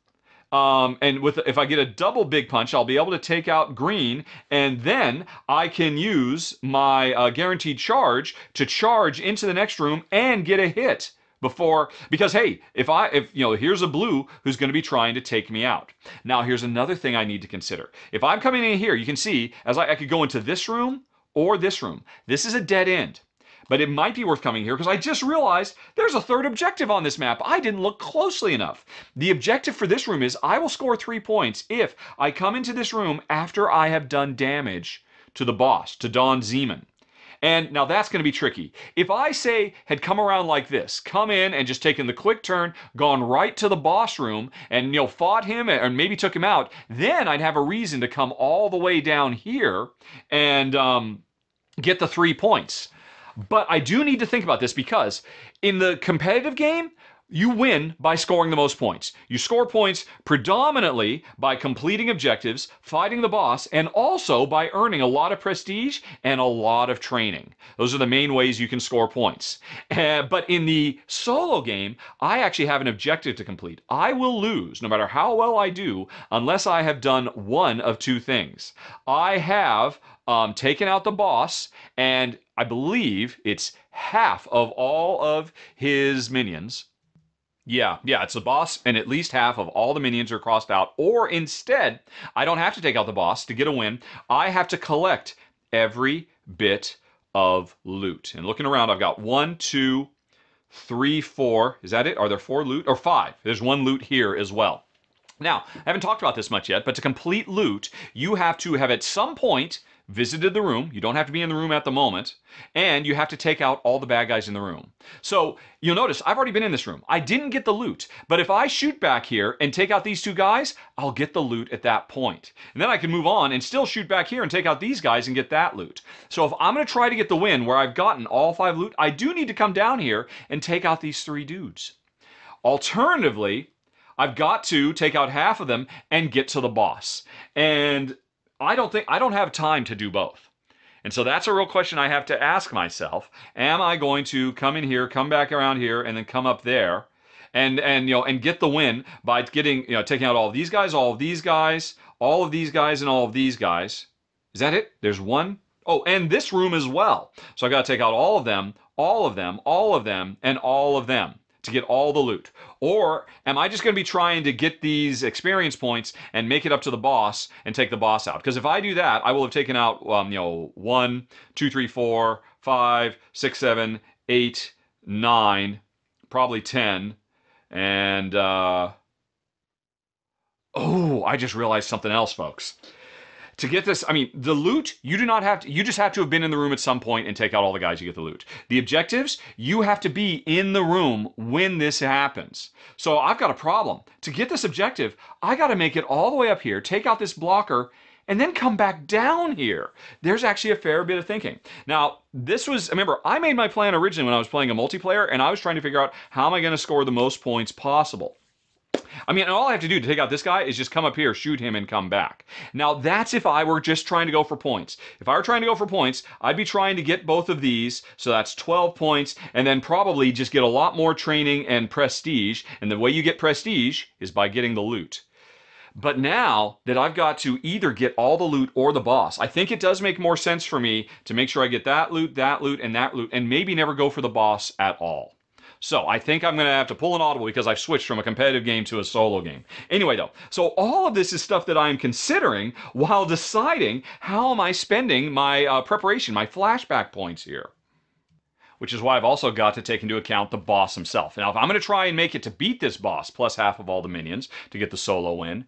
A: Um, and with if I get a double big punch, I'll be able to take out green, and then I can use my uh, guaranteed charge to charge into the next room and get a hit before because hey if i if you know here's a blue who's going to be trying to take me out. Now here's another thing i need to consider. If i'm coming in here you can see as i, I could go into this room or this room. This is a dead end but it might be worth coming here because I just realized there's a third objective on this map. I didn't look closely enough. The objective for this room is I will score three points if I come into this room after I have done damage to the boss, to Don Zeman. And now that's going to be tricky. If I say had come around like this, come in and just taken the quick turn, gone right to the boss room and you know fought him and maybe took him out, then I'd have a reason to come all the way down here and um, get the three points. But I do need to think about this because in the competitive game, you win by scoring the most points. You score points predominantly by completing objectives, fighting the boss, and also by earning a lot of prestige and a lot of training. Those are the main ways you can score points. Uh, but in the solo game, I actually have an objective to complete. I will lose, no matter how well I do, unless I have done one of two things. I have um, taken out the boss, and I believe it's half of all of his minions yeah, yeah, it's the boss, and at least half of all the minions are crossed out. Or instead, I don't have to take out the boss to get a win. I have to collect every bit of loot. And looking around, I've got one, two, three, four. Is that it? Are there four loot? Or five. There's one loot here as well. Now, I haven't talked about this much yet, but to complete loot, you have to have at some point visited the room. You don't have to be in the room at the moment. And you have to take out all the bad guys in the room. So you'll notice I've already been in this room. I didn't get the loot. But if I shoot back here and take out these two guys, I'll get the loot at that point. And then I can move on and still shoot back here and take out these guys and get that loot. So if I'm going to try to get the win where I've gotten all five loot, I do need to come down here and take out these three dudes. Alternatively, I've got to take out half of them and get to the boss. And I don't think I don't have time to do both. And so that's a real question I have to ask myself. Am I going to come in here, come back around here, and then come up there? And, and you know and get the win by getting you know taking out all of these guys, all of these guys, all of these guys, and all of these guys. Is that it? There's one. Oh, and this room as well. So I got to take out all of them, all of them, all of them, and all of them to get all the loot? Or am I just going to be trying to get these experience points and make it up to the boss and take the boss out? Because if I do that, I will have taken out, um, you know, one, two, three, four, five, six, seven, eight, nine, probably 10. And, uh, oh, I just realized something else, folks to get this, I mean, the loot, you do not have to, you just have to have been in the room at some point and take out all the guys, you get the loot. The objectives, you have to be in the room when this happens. So I've got a problem. To get this objective, I got to make it all the way up here, take out this blocker, and then come back down here. There's actually a fair bit of thinking. Now, this was, remember, I made my plan originally when I was playing a multiplayer, and I was trying to figure out how am I going to score the most points possible. I mean, all I have to do to take out this guy is just come up here, shoot him, and come back. Now, that's if I were just trying to go for points. If I were trying to go for points, I'd be trying to get both of these, so that's 12 points, and then probably just get a lot more training and prestige. And the way you get prestige is by getting the loot. But now that I've got to either get all the loot or the boss, I think it does make more sense for me to make sure I get that loot, that loot, and that loot, and maybe never go for the boss at all. So I think I'm going to have to pull an audible because I've switched from a competitive game to a solo game. Anyway, though, so all of this is stuff that I'm considering while deciding how am I spending my uh, preparation, my flashback points here which is why I've also got to take into account the boss himself. Now, if I'm going to try and make it to beat this boss, plus half of all the minions to get the solo win,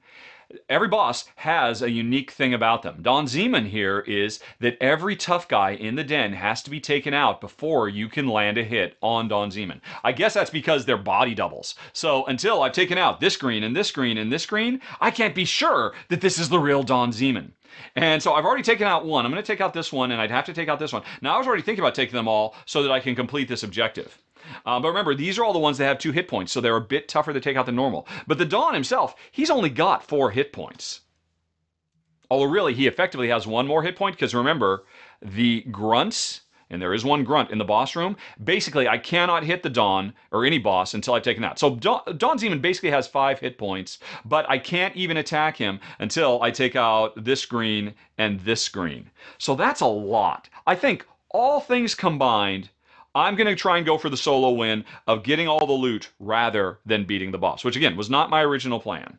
A: every boss has a unique thing about them. Don Zeman here is that every tough guy in the den has to be taken out before you can land a hit on Don Zeman. I guess that's because they're body doubles. So until I've taken out this green and this green and this green, I can't be sure that this is the real Don Zeman. And so I've already taken out one. I'm going to take out this one, and I'd have to take out this one. Now, I was already thinking about taking them all so that I can complete this objective. Um, but remember, these are all the ones that have two hit points, so they're a bit tougher to take out than normal. But the Don himself, he's only got four hit points. Although really, he effectively has one more hit point, because remember, the grunts, and there is one grunt in the boss room, basically I cannot hit the Don, or any boss, until I've taken that. So Don, Don Zeman basically has five hit points, but I can't even attack him until I take out this green and this green. So that's a lot. I think all things combined, I'm going to try and go for the solo win of getting all the loot rather than beating the boss, which again was not my original plan.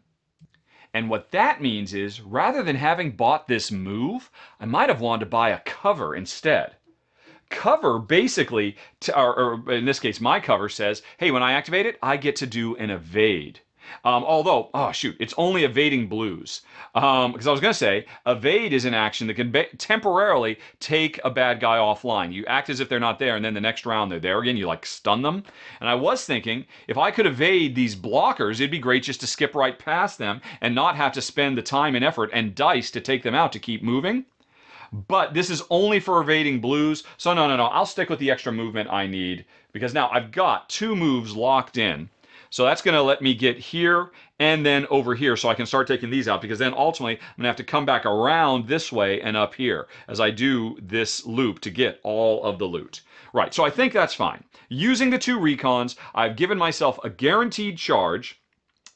A: And what that means is rather than having bought this move, I might have wanted to buy a cover instead. Cover basically, or, or in this case, my cover says, hey, when I activate it, I get to do an evade. Um, although, oh shoot, it's only evading blues. Because um, I was going to say, evade is an action that can temporarily take a bad guy offline. You act as if they're not there, and then the next round they're there again. You like stun them. And I was thinking, if I could evade these blockers, it'd be great just to skip right past them and not have to spend the time and effort and dice to take them out to keep moving. But this is only for evading blues. So no, no, no. I'll stick with the extra movement I need because now I've got two moves locked in. So that's going to let me get here and then over here so I can start taking these out because then ultimately I'm going to have to come back around this way and up here as I do this loop to get all of the loot. Right, so I think that's fine. Using the two recons, I've given myself a guaranteed charge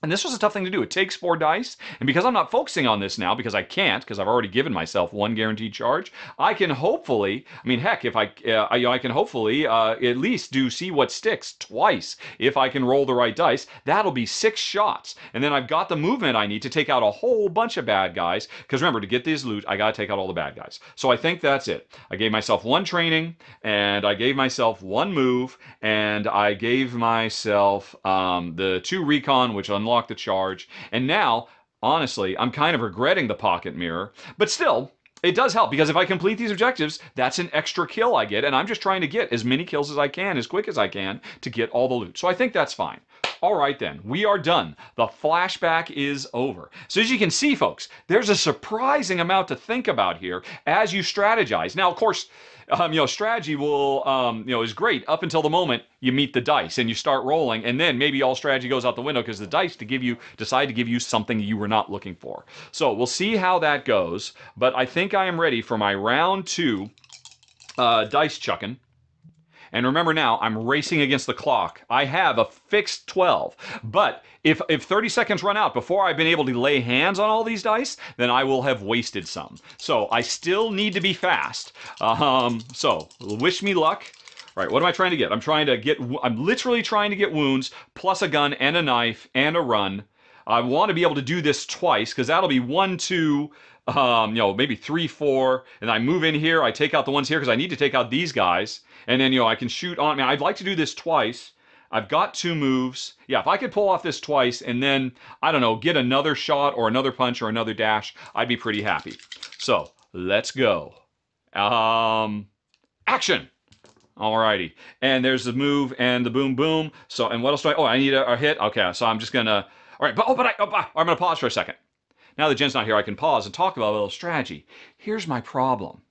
A: and this was a tough thing to do. It takes four dice, and because I'm not focusing on this now, because I can't, because I've already given myself one guaranteed charge, I can hopefully, I mean, heck, if I, uh, I, I, can hopefully uh, at least do see what sticks twice. If I can roll the right dice, that'll be six shots, and then I've got the movement I need to take out a whole bunch of bad guys. Because remember, to get these loot, I gotta take out all the bad guys. So I think that's it. I gave myself one training, and I gave myself one move, and I gave myself um, the two recon, which unlocked unlock the charge. And now, honestly, I'm kind of regretting the pocket mirror, but still, it does help because if I complete these objectives, that's an extra kill I get, and I'm just trying to get as many kills as I can, as quick as I can, to get all the loot. So I think that's fine. All right then, we are done. The flashback is over. So as you can see, folks, there's a surprising amount to think about here as you strategize. Now, of course, um, you know, strategy will, um, you know, is great up until the moment you meet the dice and you start rolling, and then maybe all strategy goes out the window because the dice to give you decide to give you something you were not looking for. So we'll see how that goes, but I think I am ready for my round two uh, dice chucking. And remember now, I'm racing against the clock. I have a fixed 12. But if, if 30 seconds run out before I've been able to lay hands on all these dice, then I will have wasted some. So I still need to be fast. Um, so wish me luck. All right, what am I trying to get? I'm trying to get, I'm literally trying to get wounds, plus a gun and a knife and a run. I want to be able to do this twice because that'll be one, two, um, you know, maybe three, four, and I move in here. I take out the ones here because I need to take out these guys, and then you know I can shoot on. I mean, I'd like to do this twice. I've got two moves. Yeah, if I could pull off this twice and then I don't know, get another shot or another punch or another dash, I'd be pretty happy. So let's go. Um, action. Alrighty, and there's the move and the boom boom. So, and what else do I? Oh, I need a, a hit. Okay, so I'm just gonna. All right, but oh, but I, oh, I'm gonna pause for a second. Now that Jen's not here, I can pause and talk about a little strategy. Here's my problem.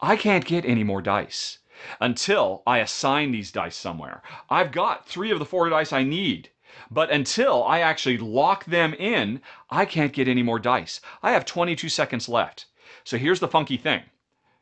A: I can't get any more dice until I assign these dice somewhere. I've got three of the four dice I need. But until I actually lock them in, I can't get any more dice. I have 22 seconds left. So here's the funky thing.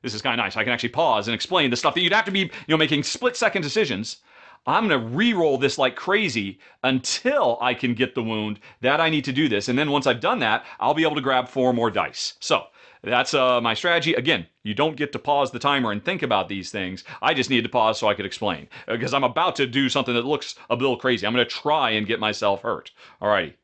A: This is kind of nice. I can actually pause and explain the stuff that you'd have to be, you know, making split second decisions. I'm going to re-roll this like crazy until I can get the wound. That I need to do this. And then once I've done that, I'll be able to grab four more dice. So that's uh, my strategy. Again, you don't get to pause the timer and think about these things. I just needed to pause so I could explain because I'm about to do something that looks a little crazy. I'm going to try and get myself hurt. All right.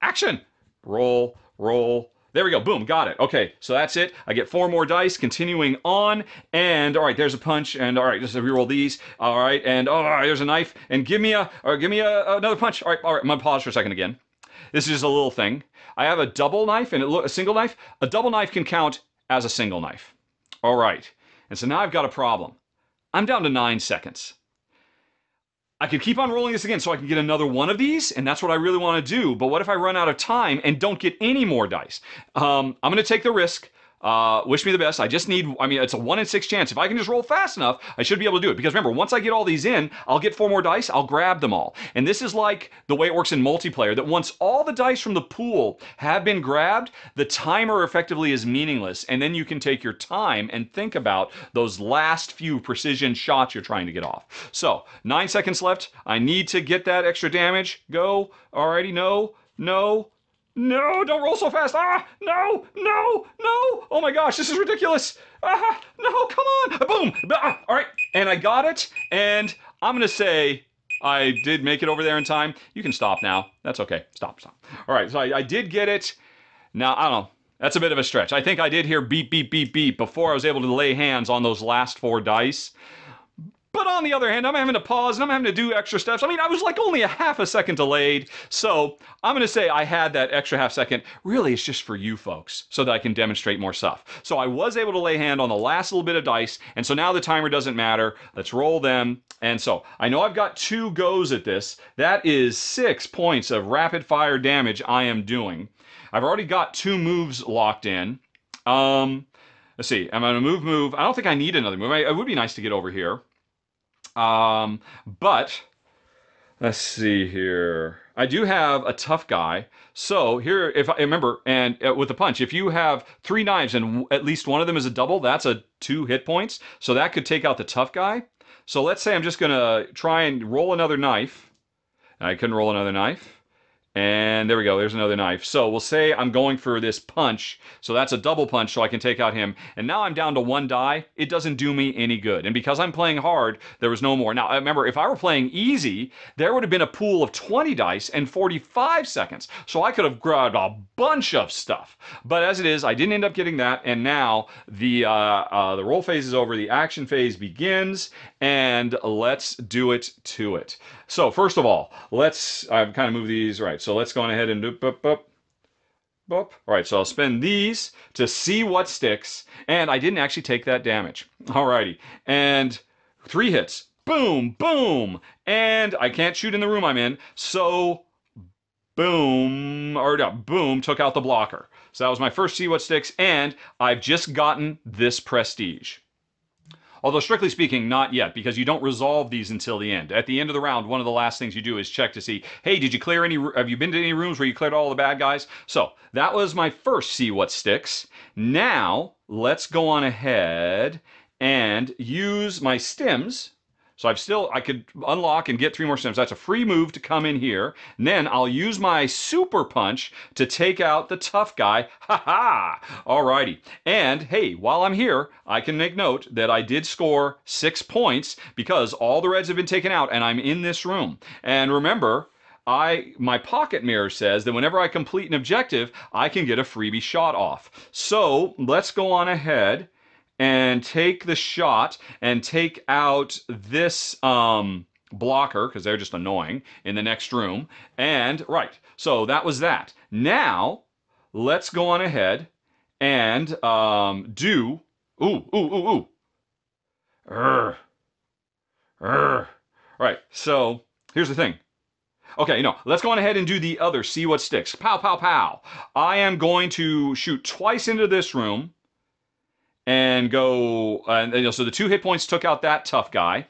A: Action. Roll, roll, there we go. Boom. Got it. Okay. So that's it. I get four more dice. Continuing on. And all right, there's a punch. And all right, just reroll these. All right. And all right, there's a knife. And give me a, or give me a, uh, another punch. All right. All right. I'm to pause for a second again. This is just a little thing. I have a double knife and a single knife. A double knife can count as a single knife. All right. And so now I've got a problem. I'm down to nine seconds. I could keep on rolling this again so I can get another one of these, and that's what I really want to do. But what if I run out of time and don't get any more dice? Um, I'm going to take the risk. Uh, wish me the best. I just need, I mean, it's a one in six chance. If I can just roll fast enough, I should be able to do it. Because remember, once I get all these in, I'll get four more dice, I'll grab them all. And this is like the way it works in multiplayer, that once all the dice from the pool have been grabbed, the timer effectively is meaningless. And then you can take your time and think about those last few precision shots you're trying to get off. So, nine seconds left. I need to get that extra damage. Go. Alrighty, no, no, No, don't roll so fast. Ah, no, no, no. Oh my gosh, this is ridiculous. Ah, no, come on. Boom. Ah, all right, and I got it. And I'm gonna say I did make it over there in time. You can stop now. That's okay. Stop, stop. All right, so I, I did get it. Now, I don't know. That's a bit of a stretch. I think I did hear beep, beep, beep, beep before I was able to lay hands on those last four dice. But on the other hand, I'm having to pause and I'm having to do extra steps. I mean, I was like only a half a second delayed. So I'm going to say I had that extra half second. Really, it's just for you folks so that I can demonstrate more stuff. So I was able to lay hand on the last little bit of dice. And so now the timer doesn't matter. Let's roll them. And so I know I've got two goes at this. That is six points of rapid fire damage I am doing. I've already got two moves locked in. Um, let's see. I'm going to move, move. I don't think I need another move. it would be nice to get over here. Um, but let's see here. I do have a tough guy. So here, if I remember, and uh, with the punch, if you have three knives and at least one of them is a double, that's a two hit points. So that could take out the tough guy. So let's say I'm just gonna try and roll another knife. I couldn't roll another knife. And there we go, there's another knife. So we'll say I'm going for this punch. So that's a double punch so I can take out him. And now I'm down to one die. It doesn't do me any good. And because I'm playing hard, there was no more. Now remember, if I were playing easy, there would have been a pool of 20 dice and 45 seconds. So I could have grabbed a bunch of stuff. But as it is, I didn't end up getting that. And now the, uh, uh, the roll phase is over, the action phase begins. And let's do it to it. So first of all, let's, I've kind of moved these, right. So let's go on ahead and do, boop, boop, boop. All right, so I'll spend these to see what sticks. And I didn't actually take that damage. All righty. And three hits. Boom, boom. And I can't shoot in the room I'm in. So boom, or no, boom, took out the blocker. So that was my first see what sticks. And I've just gotten this prestige. Although strictly speaking, not yet, because you don't resolve these until the end. At the end of the round, one of the last things you do is check to see, hey, did you clear any, have you been to any rooms where you cleared all the bad guys? So that was my first see what sticks. Now, let's go on ahead and use my stims so I've still, I could unlock and get three more stims. That's a free move to come in here. And then I'll use my super punch to take out the tough guy. Ha ha! Alrighty. And hey, while I'm here, I can make note that I did score six points because all the reds have been taken out and I'm in this room. And remember, I my pocket mirror says that whenever I complete an objective, I can get a freebie shot off. So let's go on ahead and take the shot and take out this um, blocker because they're just annoying in the next room. And right, so that was that. Now let's go on ahead and um, do. Ooh, ooh, ooh, ooh. Urgh. Urgh. Right, so here's the thing. Okay, no, let's go on ahead and do the other, see what sticks. Pow, pow, pow. I am going to shoot twice into this room and go. And, you know, so the two hit points took out that tough guy.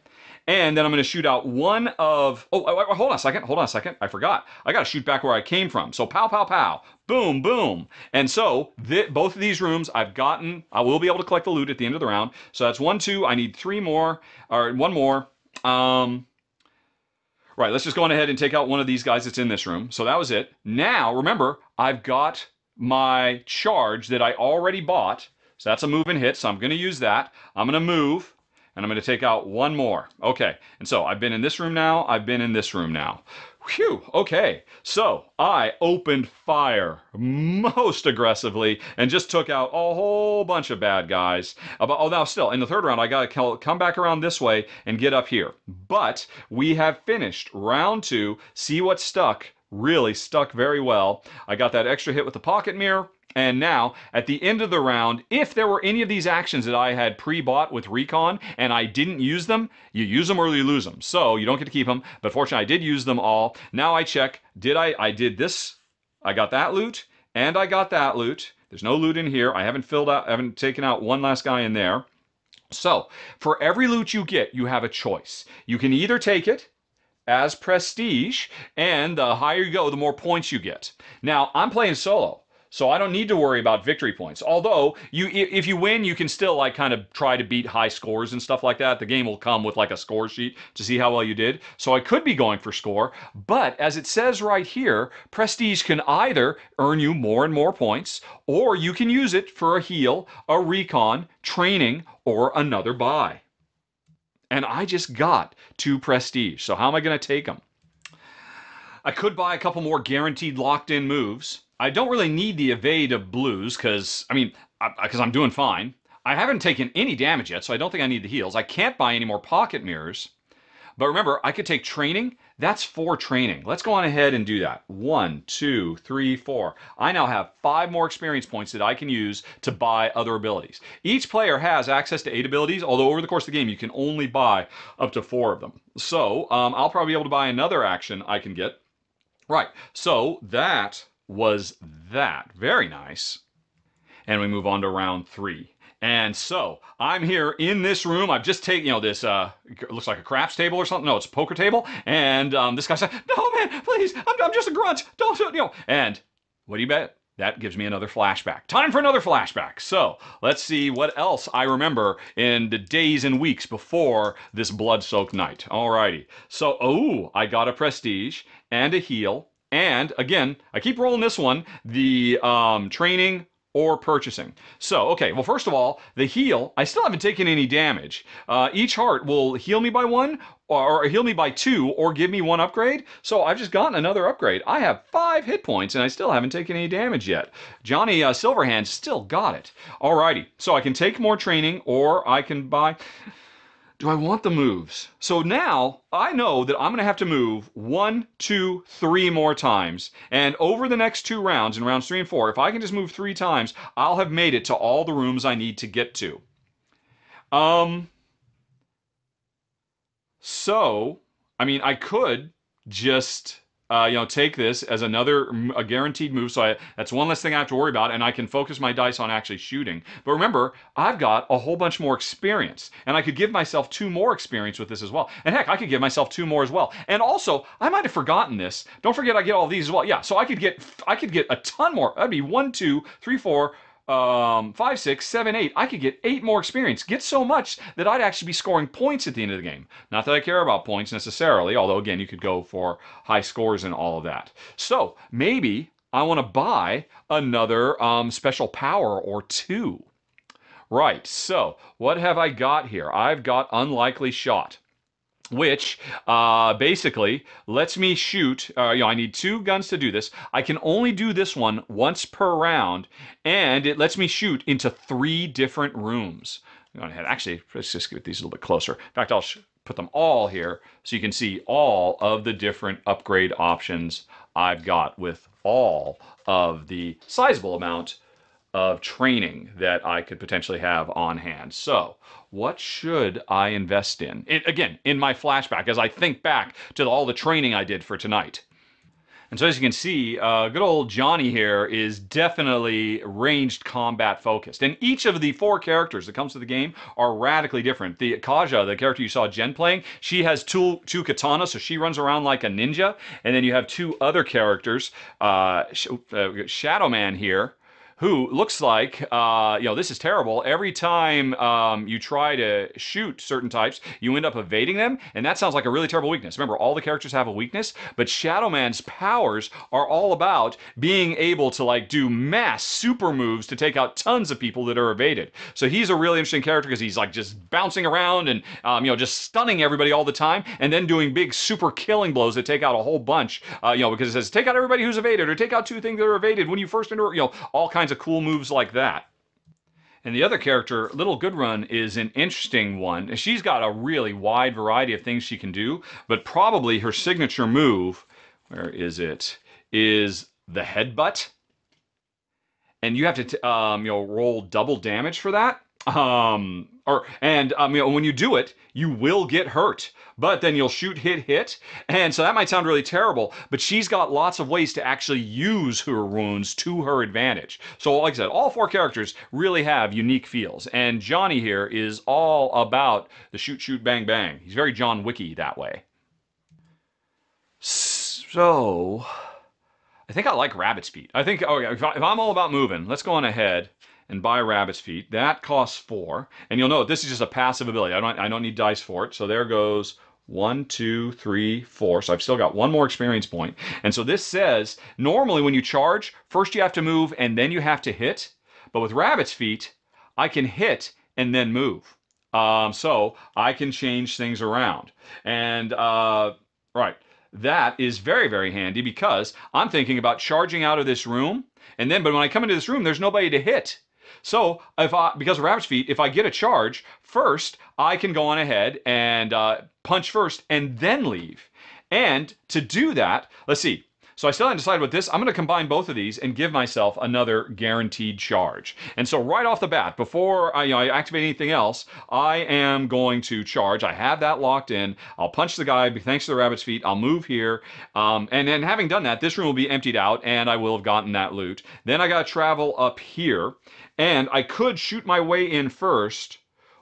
A: And then I'm going to shoot out one of. Oh, hold on a second. Hold on a second. I forgot. I got to shoot back where I came from. So pow, pow, pow. Boom, boom. And so th- both of these rooms I've gotten. I will be able to collect the loot at the end of the round. So that's one, two. I need three more, or one more. Um, right. Let's just go on ahead and take out one of these guys that's in this room. So that was it. Now remember, I've got my charge that I already bought so that's a move and hit, so I'm going to use that. I'm going to move, and I'm going to take out one more. Okay, and so I've been in this room now, I've been in this room now. Whew, okay. So I opened fire most aggressively and just took out a whole bunch of bad guys. About, Oh, now still, in the third round, I got to come back around this way and get up here. But we have finished round two. See what stuck? Really stuck very well. I got that extra hit with the pocket mirror. And now, at the end of the round, if there were any of these actions that I had pre-bought with Recon and I didn't use them, you use them or you lose them. So you don't get to keep them. But fortunately, I did use them all. Now I check, did I, I did this, I got that loot, and I got that loot. There's no loot in here. I haven't filled out, I haven't taken out one last guy in there. So for every loot you get, you have a choice. You can either take it, as prestige, and the higher you go, the more points you get. Now, I'm playing solo. So I don't need to worry about victory points. Although you, if you win, you can still like kind of try to beat high scores and stuff like that. The game will come with like a score sheet to see how well you did. So I could be going for score, but as it says right here, prestige can either earn you more and more points, or you can use it for a heal, a recon, training, or another buy. And I just got two prestige. So how am I going to take them? I could buy a couple more guaranteed locked in moves. I don't really need the evade of blues because, I mean, because I'm doing fine. I haven't taken any damage yet, so I don't think I need the heals. I can't buy any more pocket mirrors. But remember, I could take training. That's four training. Let's go on ahead and do that. One, two, three, four. I now have five more experience points that I can use to buy other abilities. Each player has access to eight abilities, although over the course of the game, you can only buy up to four of them. So um, I'll probably be able to buy another action I can get. Right, so that was that. Very nice. And we move on to round three. And so I'm here in this room. I've just taken, you know, this uh, looks like a craps table or something. No, it's a poker table. And um, this guy said, "No, man, please, I'm, I'm just a grunt. Don't, you know." And what do you bet? That gives me another flashback. Time for another flashback. So let's see what else I remember in the days and weeks before this blood-soaked night. Alrighty. So, oh, I got a prestige and a heal and again, I keep rolling this one, the um, training or purchasing. So, okay, well, first of all, the heal, I still haven't taken any damage. Uh, each heart will heal me by one, or, or, heal me by two, or give me one upgrade. So I've just gotten another upgrade. I have five hit points, and I still haven't taken any damage yet. Johnny uh, Silverhand still got it. Alrighty, so I can take more training, or I can buy do I want the moves? So now I know that I'm going to have to move one, two, three more times. And over the next two rounds, in rounds three and four, if I can just move three times, I'll have made it to all the rooms I need to get to. Um, so, I mean, I could just uh, you know, take this as another a guaranteed move. So I, that's one less thing I have to worry about, and I can focus my dice on actually shooting. But remember, I've got a whole bunch more experience, and I could give myself two more experience with this as well. And heck, I could give myself two more as well. And also, I might have forgotten this. Don't forget, I get all these as well. Yeah, so I could get I could get a ton more. That'd be one, two, three, four, um, five, six, seven, eight, I could get eight more experience. Get so much that I'd actually be scoring points at the end of the game. Not that I care about points necessarily, although again, you could go for high scores and all of that. So maybe I want to buy another um, special power or two. Right, so what have I got here? I've got unlikely shot which uh, basically lets me shoot. Uh, you know, I need two guns to do this. I can only do this one once per round, and it lets me shoot into three different rooms. Actually, let's just get these a little bit closer. In fact, I'll put them all here so you can see all of the different upgrade options I've got with all of the sizable amount of training that I could potentially have on hand. So, what should I invest in? It, again, in my flashback, as I think back to all the training I did for tonight. And so as you can see, uh, good old Johnny here is definitely ranged combat focused. And each of the four characters that comes to the game are radically different. The Kaja, the character you saw Jen playing, she has two, two katanas, so she runs around like a ninja. And then you have two other characters, uh, uh Shadow Man here, who looks like, uh, you know, this is terrible. Every time um, you try to shoot certain types, you end up evading them, and that sounds like a really terrible weakness. Remember, all the characters have a weakness, but Shadow Man's powers are all about being able to like do mass super moves to take out tons of people that are evaded. So he's a really interesting character because he's like just bouncing around and um, you know just stunning everybody all the time, and then doing big super killing blows that take out a whole bunch. Uh, you know, because it says take out everybody who's evaded or take out two things that are evaded when you first enter. You know, all kinds of cool moves like that. And the other character, Little Goodrun, is an interesting one. She's got a really wide variety of things she can do, but probably her signature move, where is it, is the headbutt. And you have to, um, you know, roll double damage for that. Um, or and um, you know, when you do it, you will get hurt, but then you'll shoot, hit, hit, and so that might sound really terrible. But she's got lots of ways to actually use her wounds to her advantage. So, like I said, all four characters really have unique feels, and Johnny here is all about the shoot, shoot, bang, bang. He's very John Wicky that way. So, I think I like rabbit's feet. I think, oh yeah, if, I, am all about moving, let's go on ahead and buy rabbit's feet. That costs four. And you'll note this is just a passive ability. I don't, I don't need dice for it. So there goes one, two, three, four. So I've still got one more experience point. And so this says normally when you charge, first you have to move and then you have to hit. But with rabbit's feet, I can hit and then move. Um, so I can change things around. And uh, right that is very, very handy because I'm thinking about charging out of this room. And then, but when I come into this room, there's nobody to hit. So if I, because of Rabbit's Feet, if I get a charge first, I can go on ahead and uh, punch first and then leave. And to do that, let's see, so I still haven't decided with this. I'm going to combine both of these and give myself another guaranteed charge. And so right off the bat, before I, you know, I activate anything else, I am going to charge. I have that locked in. I'll punch the guy thanks to the rabbit's feet. I'll move here. Um, and then having done that, this room will be emptied out and I will have gotten that loot. Then I got to travel up here and I could shoot my way in first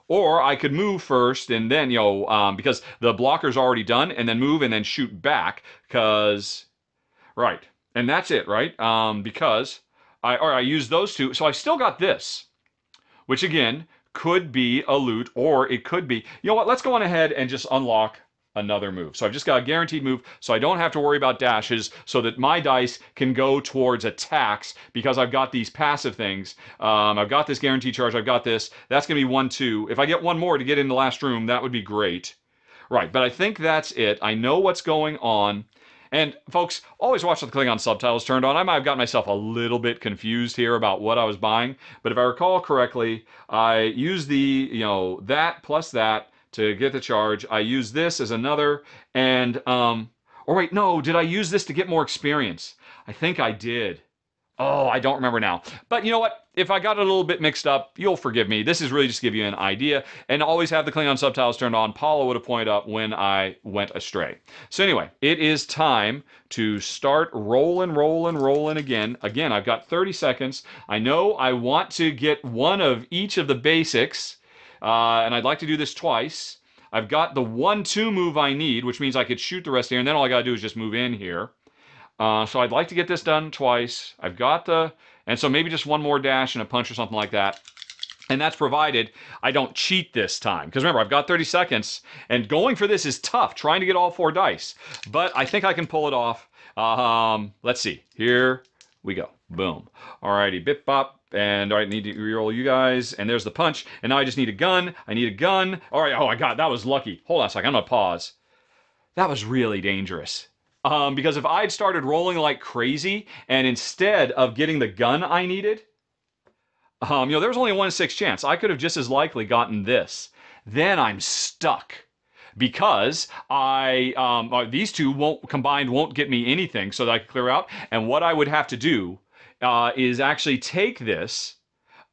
A: or I could move first and then, you know, um, because the blocker's already done, and then move and then shoot back, because Right. And that's it, right? Um, because I, or I use those two. So I still got this, which again could be a loot or it could be, you know what, let's go on ahead and just unlock another move. So I've just got a guaranteed move, so I don't have to worry about dashes, so that my dice can go towards attacks because I've got these passive things. Um, I've got this guaranteed charge, I've got this. That's going to be one, two. If I get one more to get in the last room, that would be great. Right, but I think that's it. I know what's going on. And folks, always watch the Klingon subtitles turned on. I might have got myself a little bit confused here about what I was buying, but if I recall correctly, I used the, you know, that plus that to get the charge. I used this as another, and, um, or wait, no, did I use this to get more experience? I think I did. Oh, I don't remember now. But you know what? If I got a little bit mixed up, you'll forgive me. This is really just to give you an idea. And always have the Klingon subtitles turned on. Paula would have pointed when I went astray. So anyway, it is time to start rolling, rolling, rolling again. Again, I've got 30 seconds. I know I want to get one of each of the basics. Uh, and I'd like to do this twice. I've got the one-two move I need, which means I could shoot the rest here, and then all I gotta do is just move in here. Uh, so I'd like to get this done twice. I've got the, and so maybe just one more dash and a punch or something like that. And that's provided I don't cheat this time. Because remember, I've got 30 seconds, and going for this is tough, trying to get all four dice. But I think I can pull it off. Um, let's see. Here we go. Boom. Alrighty, bip bop. And all right, need to reroll you guys. And there's the punch. And now I just need a gun. I need a gun. All right. Oh, I got that was lucky. Hold on a second. I'm gonna pause. That was really dangerous. Um, because if I'd started rolling like crazy and instead of getting the gun I needed, um, you know, there was only one six chance. I could have just as likely gotten this. Then I'm stuck because I um, uh, these two won't combined won't get me anything so that I can clear out. And what I would have to do uh, is actually take this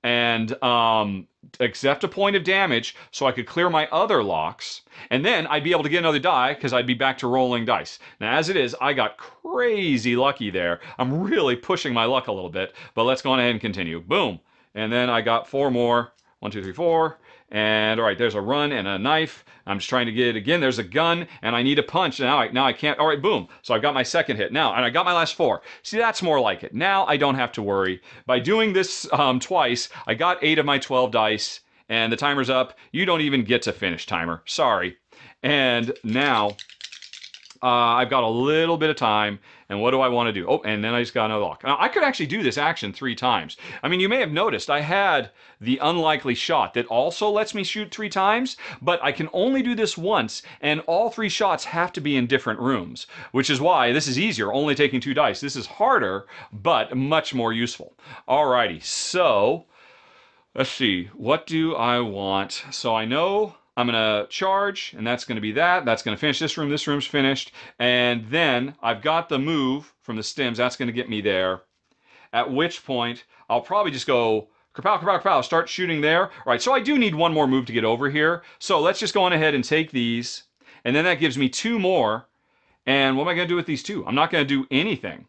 A: and um, accept a point of damage so I could clear my other locks, and then I'd be able to get another die because I'd be back to rolling dice. Now, as it is, I got crazy lucky there. I'm really pushing my luck a little bit, but let's go on ahead and continue. Boom. And then I got four more. One, two, three, four. And all right, there's a run and a knife. I'm just trying to get it again. There's a gun and I need a punch. Now I now I can't. All right, boom. So I've got my second hit now, and I got my last four. See, that's more like it. Now I don't have to worry. By doing this um, twice, I got eight of my 12 dice, and the timer's up. You don't even get to finish timer. Sorry. And now uh, I've got a little bit of time, and what do I want to do? Oh, and then I just got another lock. Now, I could actually do this action three times. I mean, you may have noticed I had the unlikely shot that also lets me shoot three times, but I can only do this once, and all three shots have to be in different rooms, which is why this is easier, only taking two dice. This is harder, but much more useful. Alrighty, so let's see, what do I want? So I know I'm going to charge, and that's going to be that. That's going to finish this room. This room's finished. And then I've got the move from the stims. That's going to get me there. At which point, I'll probably just go Kapow, kapow, kapow, start shooting there. All right, so I do need one more move to get over here. So let's just go on ahead and take these. And then that gives me two more. And what am I going to do with these two? I'm not going to do anything.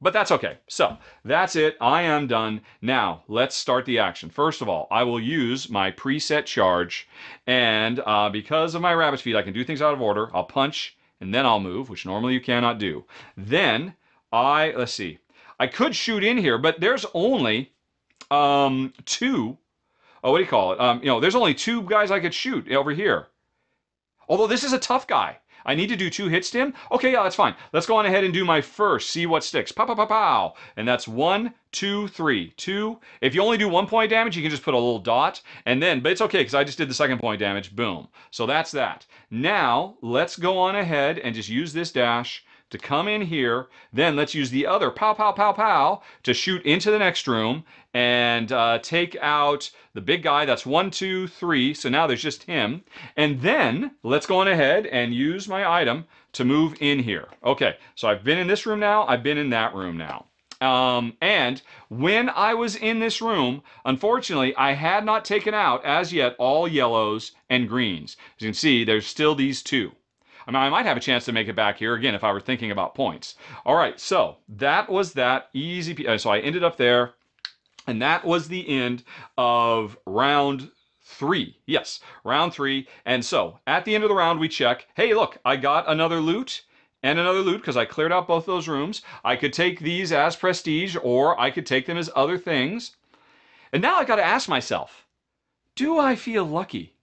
A: But that's okay. So that's it. I am done. Now let's start the action. First of all, I will use my preset charge. And uh, because of my rabbit feet, I can do things out of order. I'll punch and then I'll move, which normally you cannot do. Then I let's see. I could shoot in here, but there's only um two. Oh, what do you call it? Um, you know, there's only two guys I could shoot over here. Although this is a tough guy. I need to do two hits to him? Okay, yeah, that's fine. Let's go on ahead and do my first. See what sticks. Pow, pow, pow, pow. And that's one, two, three, two. If you only do one point damage, you can just put a little dot. And then, but it's okay because I just did the second point damage. Boom. So that's that. Now, let's go on ahead and just use this dash to come in here. Then let's use the other pow, pow, pow, pow to shoot into the next room and uh, take out the big guy. That's one, two, three. So now there's just him. And then let's go on ahead and use my item to move in here. Okay, so I've been in this room now. I've been in that room now. Um, and when I was in this room, unfortunately, I had not taken out as yet all yellows and greens. As you can see, there's still these two. I mean, I might have a chance to make it back here again if I were thinking about points. All right, so that was that easy. Uh, so I ended up there, and that was the end of round three. Yes, round three. And so at the end of the round, we check, hey, look, I got another loot and another loot because I cleared out both those rooms. I could take these as prestige or I could take them as other things. And now I got to ask myself, do I feel lucky?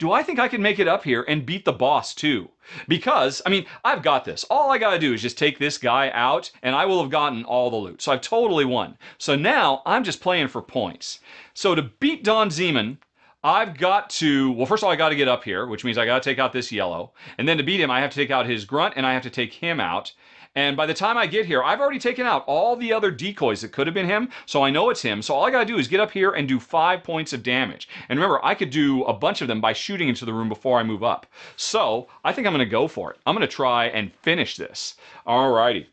A: Do I think I can make it up here and beat the boss too? Because, I mean, I've got this. All I got to do is just take this guy out and I will have gotten all the loot. So I've totally won. So now I'm just playing for points. So to beat Don Zeman, I've got to, well, first of all, I got to get up here, which means I got to take out this yellow. And then to beat him, I have to take out his grunt and I have to take him out. And by the time I get here, I've already taken out all the other decoys that could have been him, so I know it's him. So all I gotta do is get up here and do five points of damage. And remember, I could do a bunch of them by shooting into the room before I move up. So I think I'm gonna go for it. I'm gonna try and finish this. Alrighty.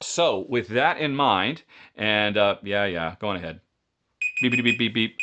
A: So with that in mind, and uh, yeah, yeah, going ahead. Beep, beep, beep, beep, beep.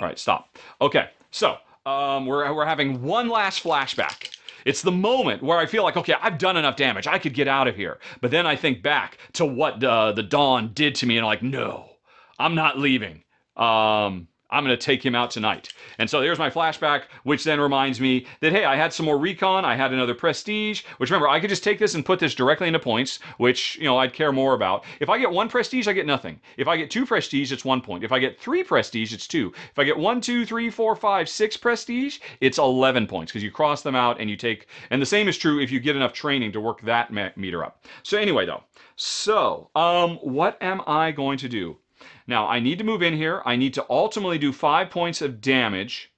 A: All right, stop. Okay, so um, we're, we're having one last flashback. It's the moment where I feel like, okay, I've done enough damage. I could get out of here. But then I think back to what uh, the Don did to me, and I'm like, no, I'm not leaving. Um, I'm going to take him out tonight. And so there's my flashback, which then reminds me that, hey, I had some more recon. I had another prestige, which remember, I could just take this and put this directly into points, which, you know, I'd care more about. If I get one prestige, I get nothing. If I get two prestige, it's one point. If I get three prestige, it's two. If I get one, two, three, four, five, six prestige, it's 11 points because you cross them out and you take, and the same is true if you get enough training to work that meter up. So anyway, though, so um, what am I going to do? Now, I need to move in here. I need to ultimately do five points of damage.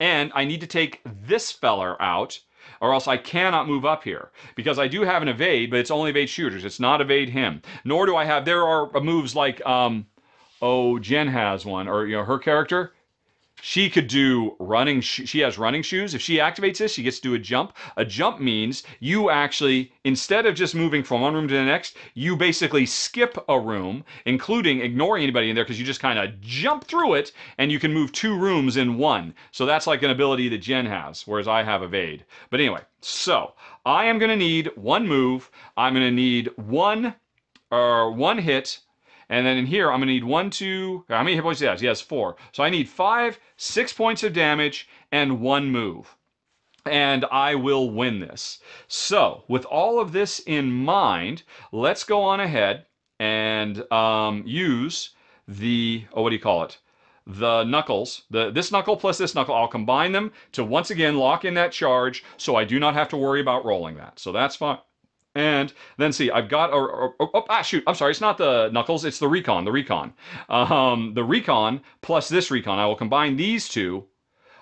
A: And I need to take this feller out or else I cannot move up here because I do have an evade, but it's only evade shooters. It's not evade him. Nor do I have, there are moves like, um, oh, Jen has one, or, you know, her character, she could do running she has running shoes. If she activates this she gets to do a jump. A jump means you actually instead of just moving from one room to the next you basically skip a room including ignoring anybody in there because you just kind of jump through it and you can move two rooms in one. So that's like an ability that jen has whereas i have evade but anyway so i am going to need one move. I'm going to need one or uh, one hit and then in here, I'm going to need one, two, how many hit points he has? He has four. So I need five, six points of damage, and one move. And I will win this. So with all of this in mind, let's go on ahead and um, use the, oh, what do you call it? the knuckles, the this knuckle plus this knuckle, I'll combine them to once again lock in that charge so I do not have to worry about rolling that. So that's fine. And then see, I've got, or, or, oh, ah, shoot, I'm sorry, it's not the Knuckles, it's the Recon, the Recon. Um, the Recon plus this Recon, I will combine these two.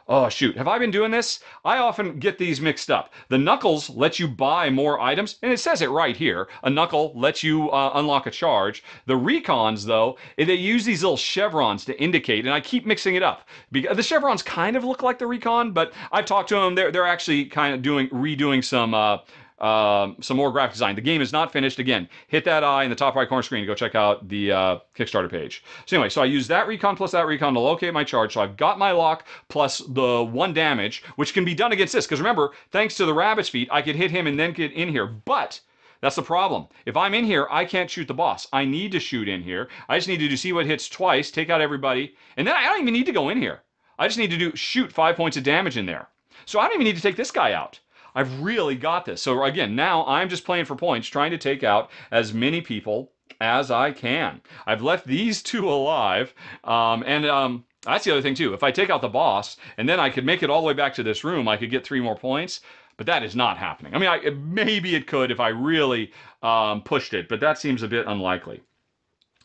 A: Oh, shoot, have I been doing this? I often get these mixed up. The Knuckles let you buy more items, and it says it right here. A Knuckle lets you uh, unlock a charge. The Recons, though, they use these little chevrons to indicate, and I keep mixing it up. Because the chevrons kind of look like the Recon, but I've talked to them, they're, they're actually kind of doing, redoing some, uh, um, some more graphic design. The game is not finished. Again, hit that eye in the top right corner screen to go check out the uh, Kickstarter page. So anyway, so I use that recon plus that recon to locate my charge. So I've got my lock plus the one damage, which can be done against this. Because remember, thanks to the rabbit's feet, I could hit him and then get in here. But that's the problem. If I'm in here, I can't shoot the boss. I need to shoot in here. I just need to do see what hits twice, take out everybody, and then I don't even need to go in here. I just need to do shoot five points of damage in there. So I don't even need to take this guy out. I've really got this. So again, now I'm just playing for points, trying to take out as many people as I can. I've left these two alive, um, and um, that's the other thing too. If I take out the boss and then I could make it all the way back to this room, I could get three more points. But that is not happening. I mean, I, maybe it could if I really um, pushed it, but that seems a bit unlikely.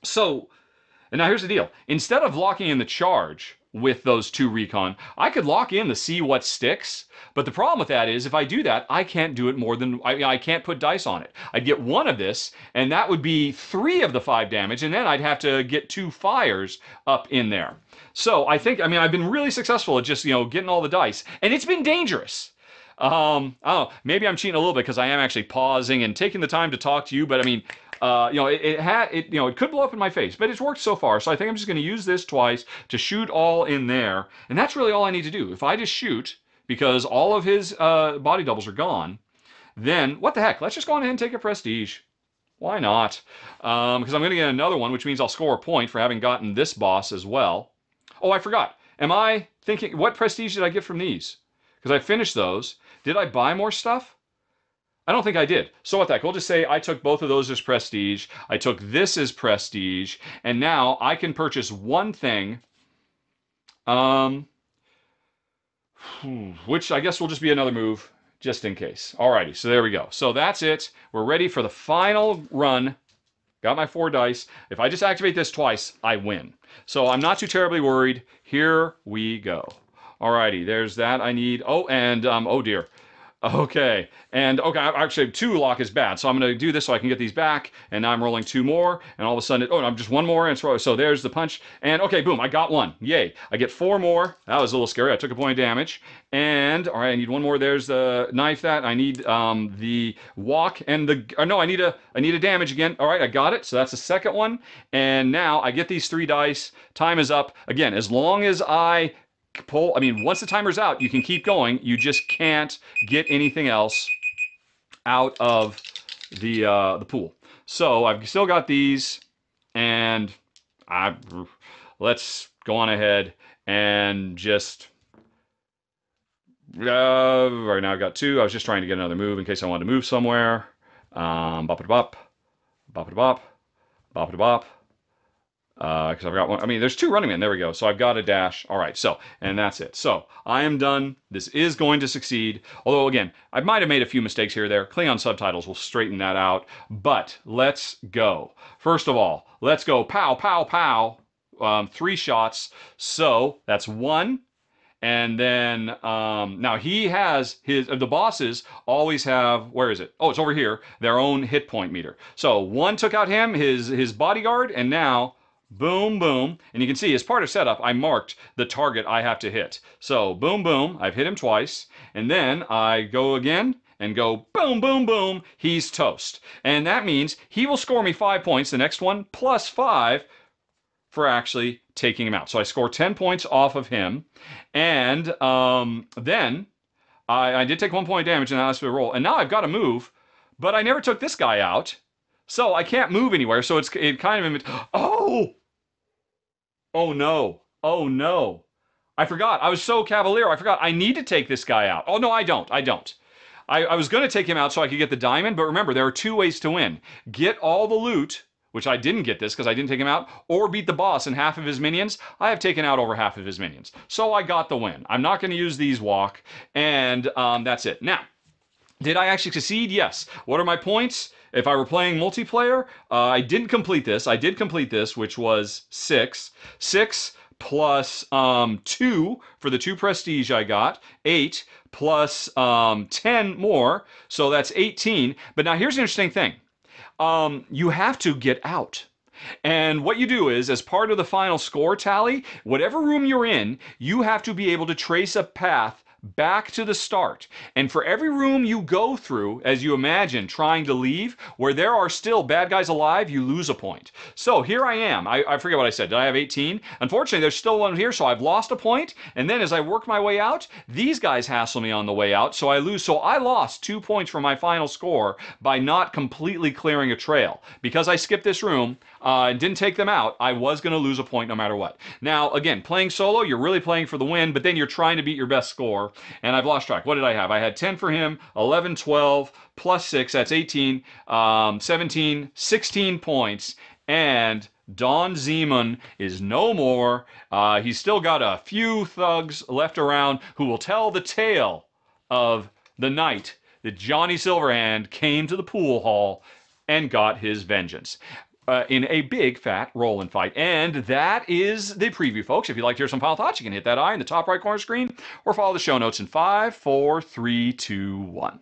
A: So, and now here's the deal. Instead of locking in the charge with those two recon, I could lock in to see what sticks. But the problem with that is if I do that, I can't do it more than, I, I can't put dice on it. I'd get one of this, and that would be three of the five damage, and then I'd have to get two fires up in there. So I think, I mean, I've been really successful at just, you know, getting all the dice, and it's been dangerous. Um, oh, maybe I'm cheating a little bit because I am actually pausing and taking the time to talk to you, but I mean, uh, you know, it, it had, it, you know, it could blow up in my face, but it's worked so far. So I think I'm just going to use this twice to shoot all in there, and that's really all I need to do. If I just shoot, because all of his uh, body doubles are gone, then what the heck? Let's just go on ahead and take a prestige. Why not? Because um, I'm going to get another one, which means I'll score a point for having gotten this boss as well. Oh, I forgot. Am I thinking, what prestige did I get from these? Because I finished those. Did I buy more stuff? I don't think I did. So what the heck? We'll just say I took both of those as prestige. I took this as prestige. And now I can purchase one thing. Um, which I guess will just be another move just in case. Alrighty, so there we go. So that's it. We're ready for the final run. Got my four dice. If I just activate this twice, I win. So I'm not too terribly worried. Here we go. Alrighty, there's that I need. Oh, and, um, oh dear. Okay, and okay, actually two lock is bad, so I'm going to do this so I can get these back, and now I'm rolling two more, and all of a sudden, oh, I'm just one more, and so, so there's the punch, and okay, boom, I got one, yay. I get four more, that was a little scary, I took a point of damage, and, all right, I need one more, there's the knife that, I need um, the walk, and the, or no, I need a, I need a damage again, all right, I got it, so that's the second one, and now I get these three dice, time is up, again, as long as I pull, I mean, once the timer's out, you can keep going. You just can't get anything else out of the uh, the pool. So I've still got these, and I let's go on ahead and just. Uh, right now I've got two. I was just trying to get another move in case I wanted to move somewhere. Um, bop it bop, bop it bop, bop it bop because uh, I've got one. I mean, there's two running men. There we go. So I've got a dash. All right. So, and that's it. So I am done. This is going to succeed. Although, again, I might have made a few mistakes here or there. Klingon subtitles will straighten that out. But let's go. First of all, let's go pow, pow, pow. Um, three shots. So that's one. And then um, now he has his the bosses always have where is it? Oh, it's over here. Their own hit point meter. So one took out him, his his bodyguard, and now boom, boom. And you can see as part of setup, I marked the target I have to hit. So boom, boom, I've hit him twice. And then I go again and go boom, boom, boom, he's toast. And that means he will score me five points, the next one plus five for actually taking him out. So I score 10 points off of him. And um, then I, I, did take one point of damage and that's the roll. And now I've got to move, but I never took this guy out. So I can't move anywhere. So it's it kind of, oh, Oh no. Oh no. I forgot. I was so cavalier. I forgot. I need to take this guy out. Oh no, I don't. I don't. I, I was going to take him out so I could get the diamond, but remember, there are two ways to win. Get all the loot, which I didn't get this because I didn't take him out, or beat the boss and half of his minions. I have taken out over half of his minions. So I got the win. I'm not going to use these walk, and um, that's it. Now, did I actually succeed? Yes. What are my points? If I were playing multiplayer, uh, I didn't complete this. I did complete this, which was six. Six plus um, two for the two prestige I got, eight plus um, 10 more, so that's 18. But now here's an interesting thing. Um, you have to get out. And what you do is, as part of the final score tally, whatever room you're in, you have to be able to trace a path back to the start. And for every room you go through, as you imagine trying to leave, where there are still bad guys alive, you lose a point. So here I am. I, I forget what I said. Did I have 18? Unfortunately, there's still one here, so I've lost a point. And then as I work my way out, these guys hassle me on the way out, so I lose. So I lost two points for my final score by not completely clearing a trail. Because I skipped this room, uh, and didn't take them out, I was going to lose a point no matter what. Now, again, playing solo, you're really playing for the win, but then you're trying to beat your best score. And I've lost track. What did I have? I had 10 for him, 11, 12, plus 6, that's 18, um, 17, 16 points. And Don Zeman is no more. Uh, he's still got a few thugs left around who will tell the tale of the night that Johnny Silverhand came to the pool hall and got his vengeance. Uh, in a big fat roll and fight. And that is the preview, folks. If you'd like to hear some final thoughts, you can hit that eye in the top right corner screen or follow the show notes in five, four, three, two, one.